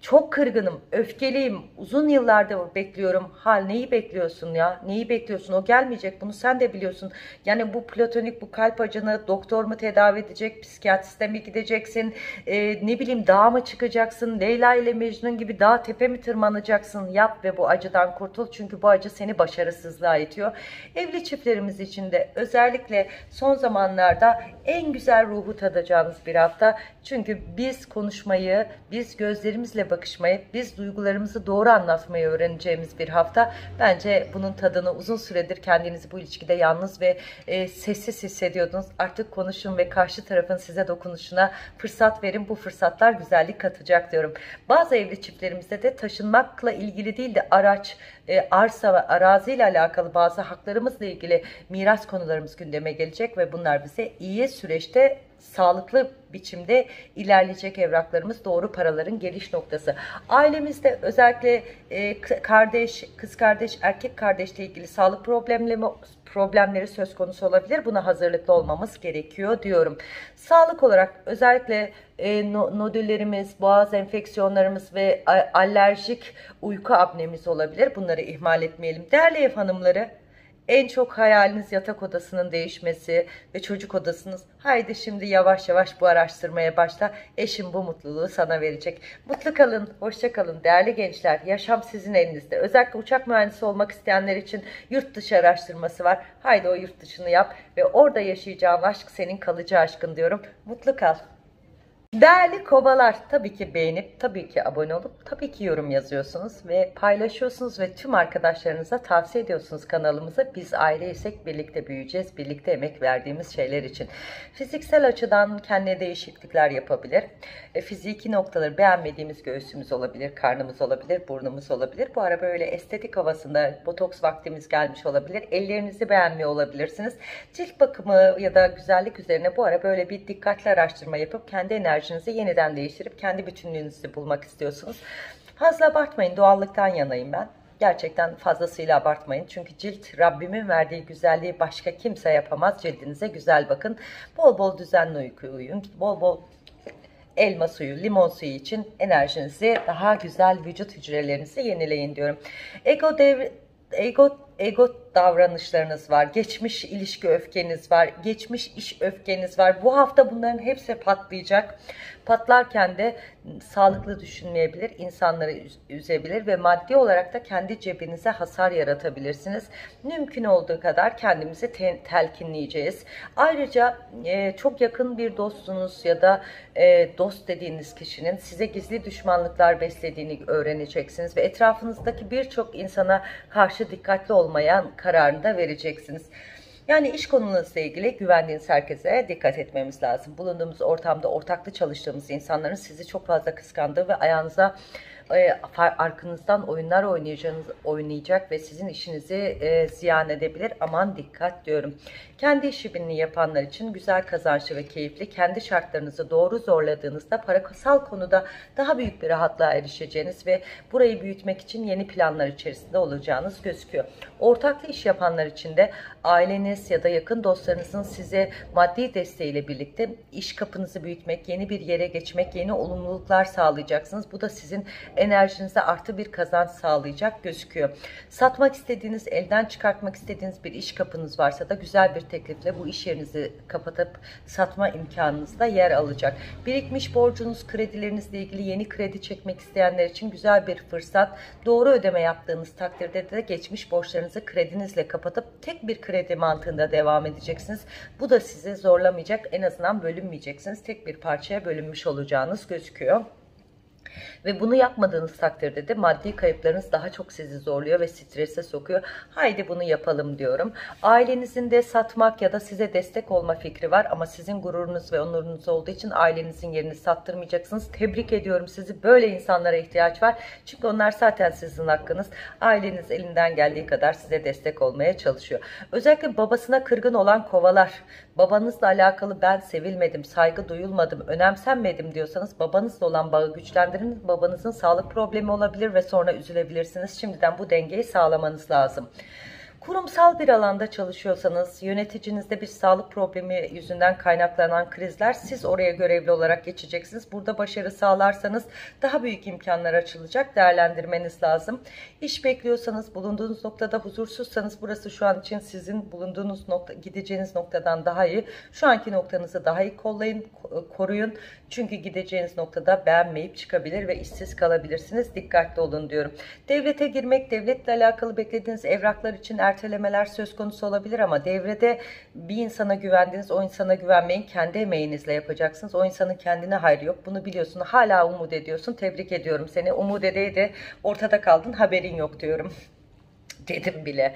çok kırgınım, öfkeliyim, uzun yıllardır bekliyorum. Hal neyi bekliyorsun ya? Neyi bekliyorsun? O gelmeyecek. Bunu sen de biliyorsun. Yani bu platonik, bu kalp acını doktor mu tedavi edecek? Psikiyatriste mi gideceksin? Ee, ne bileyim dağa mı çıkacaksın? Leyla ile Mecnun gibi dağ tepe mi tırmanacaksın? Yap ve bu acıdan kurtul. Çünkü bu acı seni başarısızlığa itiyor. Evli çiftlerimiz için de özellikle son zamanlarda en güzel ruhu tadacağınız bir hafta. Çünkü biz konuşmayı, biz gözlerimizle bakışmayı, biz duygularımızı doğru anlatmayı öğreneceğimiz bir hafta. Bence bunun tadını uzun süredir kendinizi bu ilişkide yalnız ve e, sessiz hissediyordunuz. Artık konuşun ve karşı tarafın size dokunuşuna fırsat verin. Bu fırsatlar güzellik katacak diyorum. Bazı evli çiftlerimizde de taşınmakla ilgili değil de araç, e, arsa ve arazi ile alakalı bazı haklarımızla ilgili miras konularımız gündeme gelecek ve bunlar bize iyi süreçte sağlıklı biçimde ilerleyecek evraklarımız doğru paraların geliş noktası. Ailemizde özellikle e, kardeş, kız kardeş, erkek kardeşle ilgili sağlık problemleri problemleri söz konusu olabilir. Buna hazırlıklı olmamız gerekiyor diyorum. Sağlık olarak özellikle e, nodüllerimiz, boğaz enfeksiyonlarımız ve alerjik uyku apnemiz olabilir. Bunları ihmal etmeyelim. Değerli ev hanımları, en çok hayaliniz yatak odasının değişmesi ve çocuk odasınız. Haydi şimdi yavaş yavaş bu araştırmaya başla. Eşim bu mutluluğu sana verecek. Mutlu kalın, hoşça kalın. Değerli gençler, yaşam sizin elinizde. Özellikle uçak mühendisi olmak isteyenler için yurt dışı araştırması var. Haydi o yurt dışını yap ve orada yaşayacağın aşk senin kalıcı aşkın diyorum. Mutlu kal. Değerli kovalar tabii ki beğenip tabii ki abone olup tabii ki yorum yazıyorsunuz ve paylaşıyorsunuz ve tüm arkadaşlarınıza tavsiye ediyorsunuz kanalımıza. Biz aileysek birlikte büyüyeceğiz, birlikte emek verdiğimiz şeyler için. Fiziksel açıdan kendine değişiklikler yapabilir. E, fiziki noktaları beğenmediğimiz göğsümüz olabilir, karnımız olabilir, burnumuz olabilir. Bu ara böyle estetik havasında botoks vaktimiz gelmiş olabilir. Ellerinizi beğenmiyor olabilirsiniz. Cilt bakımı ya da güzellik üzerine bu ara böyle bir dikkatli araştırma yapıp kendi enerji enerjinizi yeniden değiştirip kendi bütünlüğünüzü bulmak istiyorsunuz. Fazla abartmayın. Doğallıktan yanayım ben. Gerçekten fazlasıyla abartmayın. Çünkü cilt Rabbimin verdiği güzelliği başka kimse yapamaz. Cildinize güzel bakın. Bol bol düzenli uyku uyuyun. Bol bol elma suyu, limon suyu için enerjinizi daha güzel vücut hücrelerinizi yenileyin diyorum. Ego dev ego ego davranışlarınız var, geçmiş ilişki öfkeniz var, geçmiş iş öfkeniz var. Bu hafta bunların hepsi patlayacak. Patlarken de sağlıklı düşünmeyebilir, insanları üzebilir ve maddi olarak da kendi cebinize hasar yaratabilirsiniz. Mümkün olduğu kadar kendimizi te telkinleyeceğiz. Ayrıca e, çok yakın bir dostunuz ya da e, dost dediğiniz kişinin size gizli düşmanlıklar beslediğini öğreneceksiniz ve etrafınızdaki birçok insana karşı dikkatli olmaya kararını da vereceksiniz. Yani iş konunuzla ilgili güvendiğiniz herkese dikkat etmemiz lazım. Bulunduğumuz ortamda ortaklı çalıştığımız insanların sizi çok fazla kıskandığı ve ayağınıza e, arkanızdan oyunlar oynayacağınız oynayacak ve sizin işinizi e, ziyan edebilir. Aman dikkat diyorum. Kendi iş birini yapanlar için güzel kazançlı ve keyifli, kendi şartlarınızı doğru zorladığınızda parasal konuda daha büyük bir rahatlığa erişeceğiniz ve burayı büyütmek için yeni planlar içerisinde olacağınız gözüküyor. Ortaklı iş yapanlar için de aileniz ya da yakın dostlarınızın size maddi desteğiyle birlikte iş kapınızı büyütmek, yeni bir yere geçmek, yeni olumluluklar sağlayacaksınız. Bu da sizin enerjinize artı bir kazanç sağlayacak gözüküyor. Satmak istediğiniz, elden çıkartmak istediğiniz bir iş kapınız varsa da güzel bir teklifle bu iş yerinizi kapatıp satma imkanınız da yer alacak. Birikmiş borcunuz, kredilerinizle ilgili yeni kredi çekmek isteyenler için güzel bir fırsat. Doğru ödeme yaptığınız takdirde de geçmiş borçlarınızı kredinizle kapatıp tek bir kredi mantığında devam edeceksiniz. Bu da sizi zorlamayacak. En azından bölünmeyeceksiniz. Tek bir parçaya bölünmüş olacağınız gözüküyor. Ve bunu yapmadığınız takdirde de maddi kayıplarınız daha çok sizi zorluyor ve strese sokuyor. Haydi bunu yapalım diyorum. Ailenizin de satmak ya da size destek olma fikri var ama sizin gururunuz ve onurunuz olduğu için ailenizin yerini sattırmayacaksınız. Tebrik ediyorum sizi. Böyle insanlara ihtiyaç var. Çünkü onlar zaten sizin hakkınız. Aileniz elinden geldiği kadar size destek olmaya çalışıyor. Özellikle babasına kırgın olan kovalar, babanızla alakalı ben sevilmedim, saygı duyulmadım, önemsenmedim diyorsanız babanızla olan bağı güçlendirin. Babanızın sağlık problemi olabilir ve sonra üzülebilirsiniz. Şimdiden bu dengeyi sağlamanız lazım. Kurumsal bir alanda çalışıyorsanız, yöneticinizde bir sağlık problemi yüzünden kaynaklanan krizler siz oraya görevli olarak geçeceksiniz. Burada başarı sağlarsanız daha büyük imkanlar açılacak. Değerlendirmeniz lazım. İş bekliyorsanız, bulunduğunuz noktada huzursuzsanız burası şu an için sizin bulunduğunuz nokta, gideceğiniz noktadan daha iyi. Şu anki noktanızı daha iyi kollayın, koruyun. Çünkü gideceğiniz noktada beğenmeyip çıkabilir ve işsiz kalabilirsiniz. Dikkatli olun diyorum. Devlete girmek, devletle alakalı beklediğiniz evraklar için ertelemeler söz konusu olabilir ama devrede bir insana güvendiniz, o insana güvenmeyin. Kendi emeğinizle yapacaksınız. O insanın kendine hayrı yok. Bunu biliyorsun. Hala umut ediyorsun. Tebrik ediyorum seni. Umut edeydi. Ortada kaldın. Haberin yok diyorum. Dedim bile.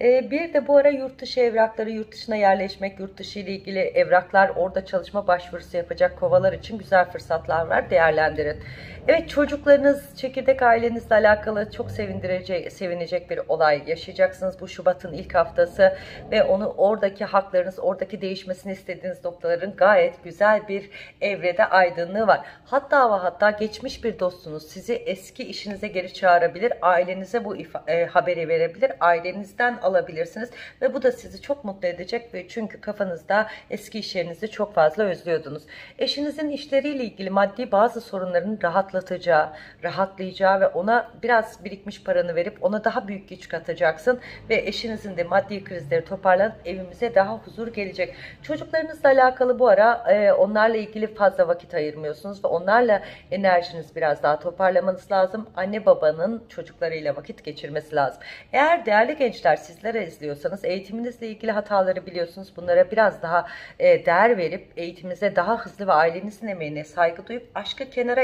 Ee, bir de bu ara yurt dışı evrakları, yurt dışına yerleşmek, yurt dışı ile ilgili evraklar, orada çalışma başvurusu yapacak kovalar için güzel fırsatlar var. Değerlendirin. Evet çocuklarınız, çekirdek ailenizle alakalı çok sevindirecek, sevinecek bir olay yaşayacaksınız. Bu Şubat'ın ilk haftası ve onu oradaki haklarınız, oradaki değişmesini istediğiniz noktaların gayet güzel bir evrede aydınlığı var. Hatta ve hatta geçmiş bir dostunuz sizi eski işinize geri çağırabilir. Ailenize bu e, haberi verebilir. Ailenizden alabilirsiniz ve bu da sizi çok mutlu edecek ve çünkü kafanızda eski iş yerinizi çok fazla özlüyordunuz. Eşinizin işleriyle ilgili maddi bazı sorunların rahatlatacağı, rahatlayacağı ve ona biraz birikmiş paranı verip ona daha büyük güç katacaksın ve eşinizin de maddi krizleri toparlanıp evimize daha huzur gelecek. Çocuklarınızla alakalı bu ara e, onlarla ilgili fazla vakit ayırmıyorsunuz ve onlarla enerjiniz biraz daha toparlamanız lazım. Anne babanın çocuklarıyla vakit geçirmesi lazım. Eğer değerli gençler siz sizlere izliyorsanız eğitiminizle ilgili hataları biliyorsunuz. Bunlara biraz daha e, değer verip eğitiminize daha hızlı ve ailenizin emeğine saygı duyup aşkı kenara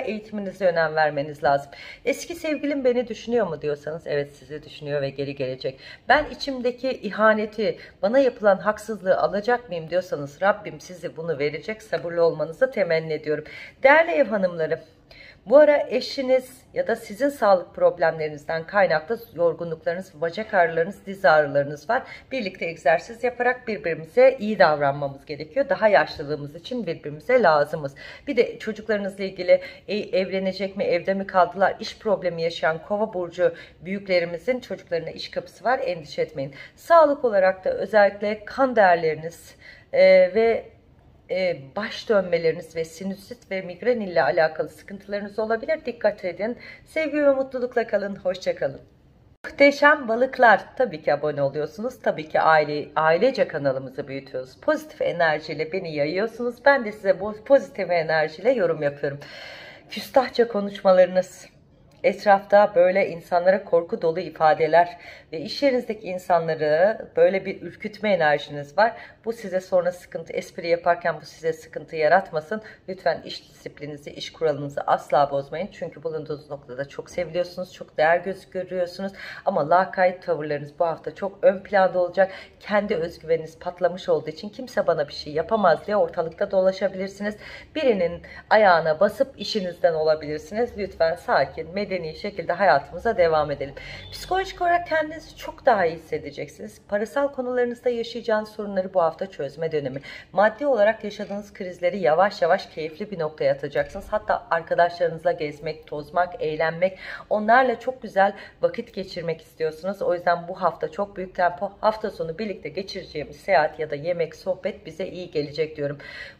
eğitiminize önem vermeniz lazım. Eski sevgilim beni düşünüyor mu diyorsanız evet sizi düşünüyor ve geri gelecek. Ben içimdeki ihaneti, bana yapılan haksızlığı alacak mıyım diyorsanız Rabbim sizi bunu verecek. Sabırlı olmanızı temenni ediyorum. Değerli ev hanımları bu ara eşiniz ya da sizin sağlık problemlerinizden kaynaklı yorgunluklarınız, bacak ağrılarınız, diz ağrılarınız var. Birlikte egzersiz yaparak birbirimize iyi davranmamız gerekiyor. Daha yaşlılığımız için birbirimize lazımız. Bir de çocuklarınızla ilgili e, evlenecek mi, evde mi kaldılar, iş problemi yaşayan kova burcu büyüklerimizin çocuklarına iş kapısı var. Endişe etmeyin. Sağlık olarak da özellikle kan değerleriniz e, ve e, baş dönmeleriniz ve sinüsit ve migren ile alakalı sıkıntılarınız olabilir. Dikkat edin. Sevgi ve mutlulukla kalın. Hoşçakalın. Muhteşem balıklar. Tabii ki abone oluyorsunuz. Tabii ki aile, ailece kanalımızı büyütüyoruz. Pozitif enerjiyle beni yayıyorsunuz. Ben de size bu pozitif enerjiyle yorum yapıyorum. Küstahça konuşmalarınız, etrafta böyle insanlara korku dolu ifadeler ve iş yerinizdeki insanları böyle bir ürkütme enerjiniz var. Bu size sonra sıkıntı, espri yaparken bu size sıkıntı yaratmasın. Lütfen iş disiplininizi, iş kuralınızı asla bozmayın. Çünkü bulunduğunuz noktada çok seviliyorsunuz, çok değer göz görüyorsunuz. Ama lakayt tavırlarınız bu hafta çok ön planda olacak. Kendi özgüveniniz patlamış olduğu için kimse bana bir şey yapamaz diye ortalıkta dolaşabilirsiniz. Birinin ayağına basıp işinizden olabilirsiniz. Lütfen sakin, medeni şekilde hayatımıza devam edelim. Psikolojik olarak kendinizi çok daha iyi hissedeceksiniz. Parasal konularınızda yaşayacağınız sorunları bu hafta çözme dönemi. Maddi olarak yaşadığınız krizleri yavaş yavaş keyifli bir noktaya atacaksınız. Hatta arkadaşlarınızla gezmek, tozmak, eğlenmek, onlarla çok güzel vakit geçirmek istiyorsunuz. O yüzden bu hafta çok büyük tempo. Hafta sonu birlikte geçireceğimiz seyahat ya da yemek, sohbet bize iyi gelecek diyorum.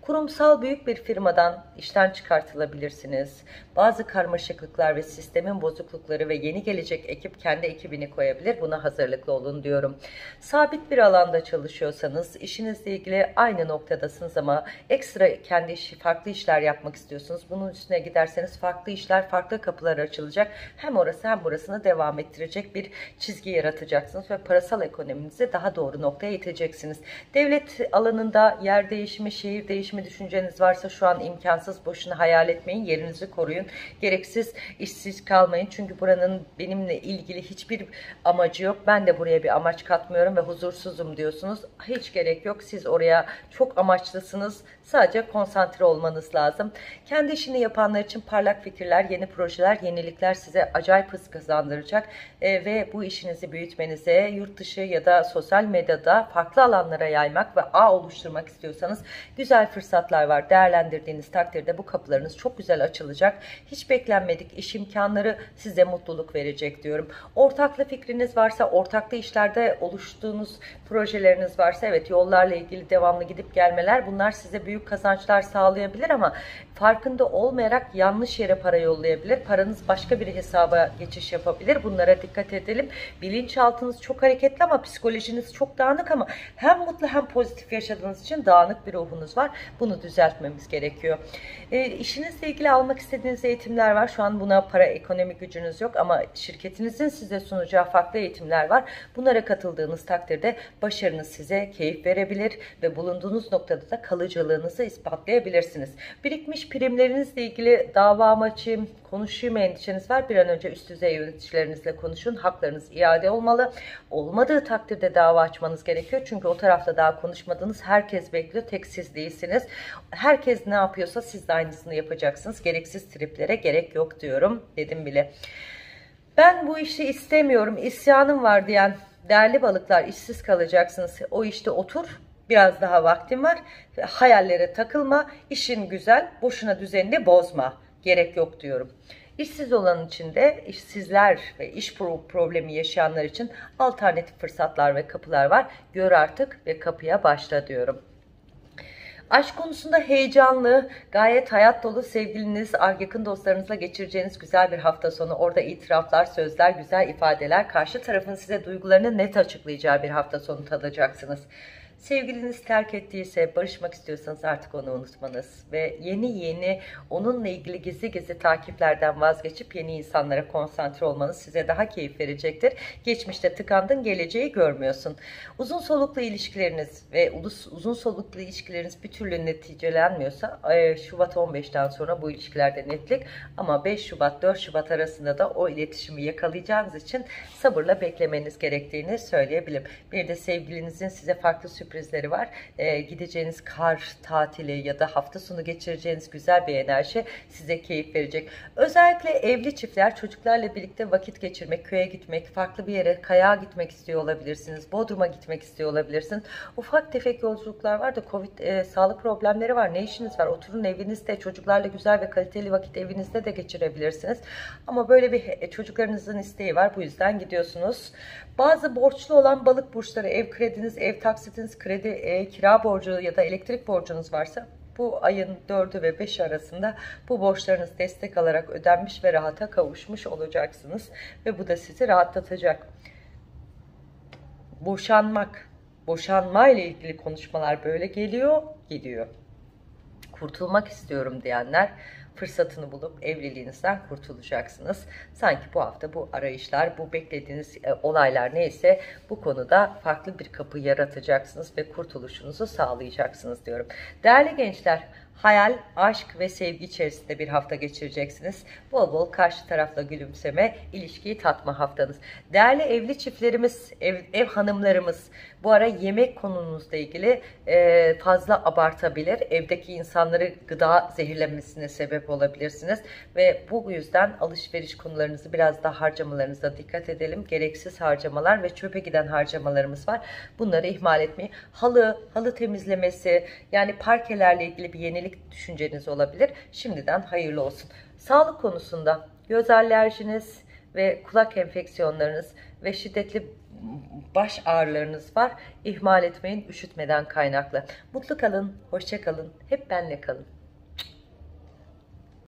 Kurumsal büyük bir firmadan işten çıkartılabilirsiniz. Bazı karmaşıklıklar ve sistemin bozuklukları ve yeni gelecek ekip kendi ekibini koyabilir. Buna hazırlıklı olun diyorum. Sabit bir alanda çalışıyorsanız işinizle ilgili aynı noktadasınız ama ekstra kendi işi, farklı işler yapmak istiyorsunuz. Bunun üstüne giderseniz farklı işler, farklı kapılar açılacak. Hem orası hem burasını devam ettirecek bir çizgi yaratacaksınız ve parasal ekonominizi daha doğru noktaya iteceksiniz. Devlet alanında yer değişimi, şehir değişimi düşünceniz varsa şu an imkansız. Boşuna hayal etmeyin. Yerinizi koruyun. Gereksiz işsiz kalmayın. Çünkü buranın benimle ilgili hiçbir amacı yok. Ben de buraya bir amaç katmıyorum ve huzursuzum diyorsunuz. Hiç gerek yok. Siz oraya çok amaçlısınız. Sadece konsantre olmanız lazım. Kendi işini yapanlar için parlak fikirler, yeni projeler, yenilikler size acayip hız kazandıracak. E, ve bu işinizi büyütmenize, yurt dışı ya da sosyal medyada farklı alanlara yaymak ve ağ oluşturmak istiyorsanız güzel fırsatlar var. Değerlendirdiğiniz takdirde bu kapılarınız çok güzel açılacak. Hiç beklenmedik iş imkanları anları size mutluluk verecek diyorum. Ortaklı fikriniz varsa, ortaklı işlerde oluştuğunuz projeleriniz varsa evet yollarla ilgili devamlı gidip gelmeler bunlar size büyük kazançlar sağlayabilir ama farkında olmayarak yanlış yere para yollayabilir. Paranız başka bir hesaba geçiş yapabilir. Bunlara dikkat edelim. Bilinçaltınız çok hareketli ama psikolojiniz çok dağınık ama hem mutlu hem pozitif yaşadığınız için dağınık bir ruhunuz var. Bunu düzeltmemiz gerekiyor. E, işinizle ilgili almak istediğiniz eğitimler var. Şu an buna para ekonomik gücünüz yok ama şirketinizin size sunacağı farklı eğitimler var. Bunlara katıldığınız takdirde başarınız size keyif verebilir ve bulunduğunuz noktada da kalıcılığınızı ispatlayabilirsiniz. Birikmiş primlerinizle ilgili dava açayım, konuşayım endişeniz var. Bir an önce üst düzey yöneticilerinizle konuşun. Haklarınız iade olmalı. Olmadığı takdirde dava açmanız gerekiyor. Çünkü o tarafta daha konuşmadığınız herkes bekliyor. Tek siz değilsiniz. Herkes ne yapıyorsa siz de aynısını yapacaksınız. Gereksiz triplere gerek yok diyorum. Dedim bile. Ben bu işi istemiyorum. İsyanım var diyen değerli balıklar işsiz kalacaksınız. O işte otur. Biraz daha vaktim var. Hayallere takılma. İşin güzel. Boşuna düzenini bozma. Gerek yok diyorum. İşsiz olan için de işsizler ve iş problemi yaşayanlar için alternatif fırsatlar ve kapılar var. Gör artık ve kapıya başla diyorum. Aşk konusunda heyecanlı, gayet hayat dolu sevgiliniz, yakın dostlarınızla geçireceğiniz güzel bir hafta sonu. Orada itiraflar, sözler, güzel ifadeler, karşı tarafın size duygularını net açıklayacağı bir hafta sonu tadacaksınız. Sevgiliniz terk ettiyse barışmak istiyorsanız artık onu unutmanız ve yeni yeni onunla ilgili gizli gizli takiplerden vazgeçip yeni insanlara konsantre olmanız size daha keyif verecektir. Geçmişte tıkandın geleceği görmüyorsun. Uzun soluklu ilişkileriniz ve uzun soluklu ilişkileriniz bir türlü neticelenmiyorsa e, Şubat 15'ten sonra bu ilişkilerde netlik ama 5 Şubat 4 Şubat arasında da o iletişimi yakalayacağınız için sabırla beklemeniz gerektiğini söyleyebilirim. Bir de sevgilinizin size farklı sürpriz sürprizleri var. E, gideceğiniz kar tatili ya da hafta sonu geçireceğiniz güzel bir enerji size keyif verecek. Özellikle evli çiftler çocuklarla birlikte vakit geçirmek, köye gitmek, farklı bir yere kayağa gitmek istiyor olabilirsiniz. Bodrum'a gitmek istiyor olabilirsiniz. Ufak tefek yolculuklar var da Covid e, sağlık problemleri var. Ne işiniz var? Oturun evinizde çocuklarla güzel ve kaliteli vakit evinizde de geçirebilirsiniz. Ama böyle bir e, çocuklarınızın isteği var. Bu yüzden gidiyorsunuz. Bazı borçlu olan balık burçları, ev krediniz, ev taksitiniz, kredi, e, kira borcu ya da elektrik borcunuz varsa bu ayın 4'ü ve 5 arasında bu borçlarınız destek alarak ödenmiş ve rahata kavuşmuş olacaksınız. Ve bu da sizi rahatlatacak. Boşanmak, boşanma ile ilgili konuşmalar böyle geliyor, gidiyor. Kurtulmak istiyorum diyenler fırsatını bulup evliliğinizden kurtulacaksınız. Sanki bu hafta bu arayışlar, bu beklediğiniz e, olaylar neyse bu konuda farklı bir kapı yaratacaksınız ve kurtuluşunuzu sağlayacaksınız diyorum. Değerli gençler, hayal, aşk ve sevgi içerisinde bir hafta geçireceksiniz. Bol bol karşı tarafla gülümseme, ilişkiyi tatma haftanız. Değerli evli çiftlerimiz, ev, ev hanımlarımız bu ara yemek konunuzla ilgili e, fazla abartabilir. Evdeki insanları gıda zehirlenmesine sebep olabilirsiniz. Ve bu yüzden alışveriş konularınızı biraz daha harcamalarınıza dikkat edelim. Gereksiz harcamalar ve çöpe giden harcamalarımız var. Bunları ihmal etmeyin. Halı, halı temizlemesi yani parkelerle ilgili bir yenilik yönelik düşünceniz olabilir. Şimdiden hayırlı olsun. Sağlık konusunda göz alerjiniz ve kulak enfeksiyonlarınız ve şiddetli baş ağrılarınız var. İhmal etmeyin üşütmeden kaynaklı. Mutlu kalın, hoşça kalın, hep benle kalın.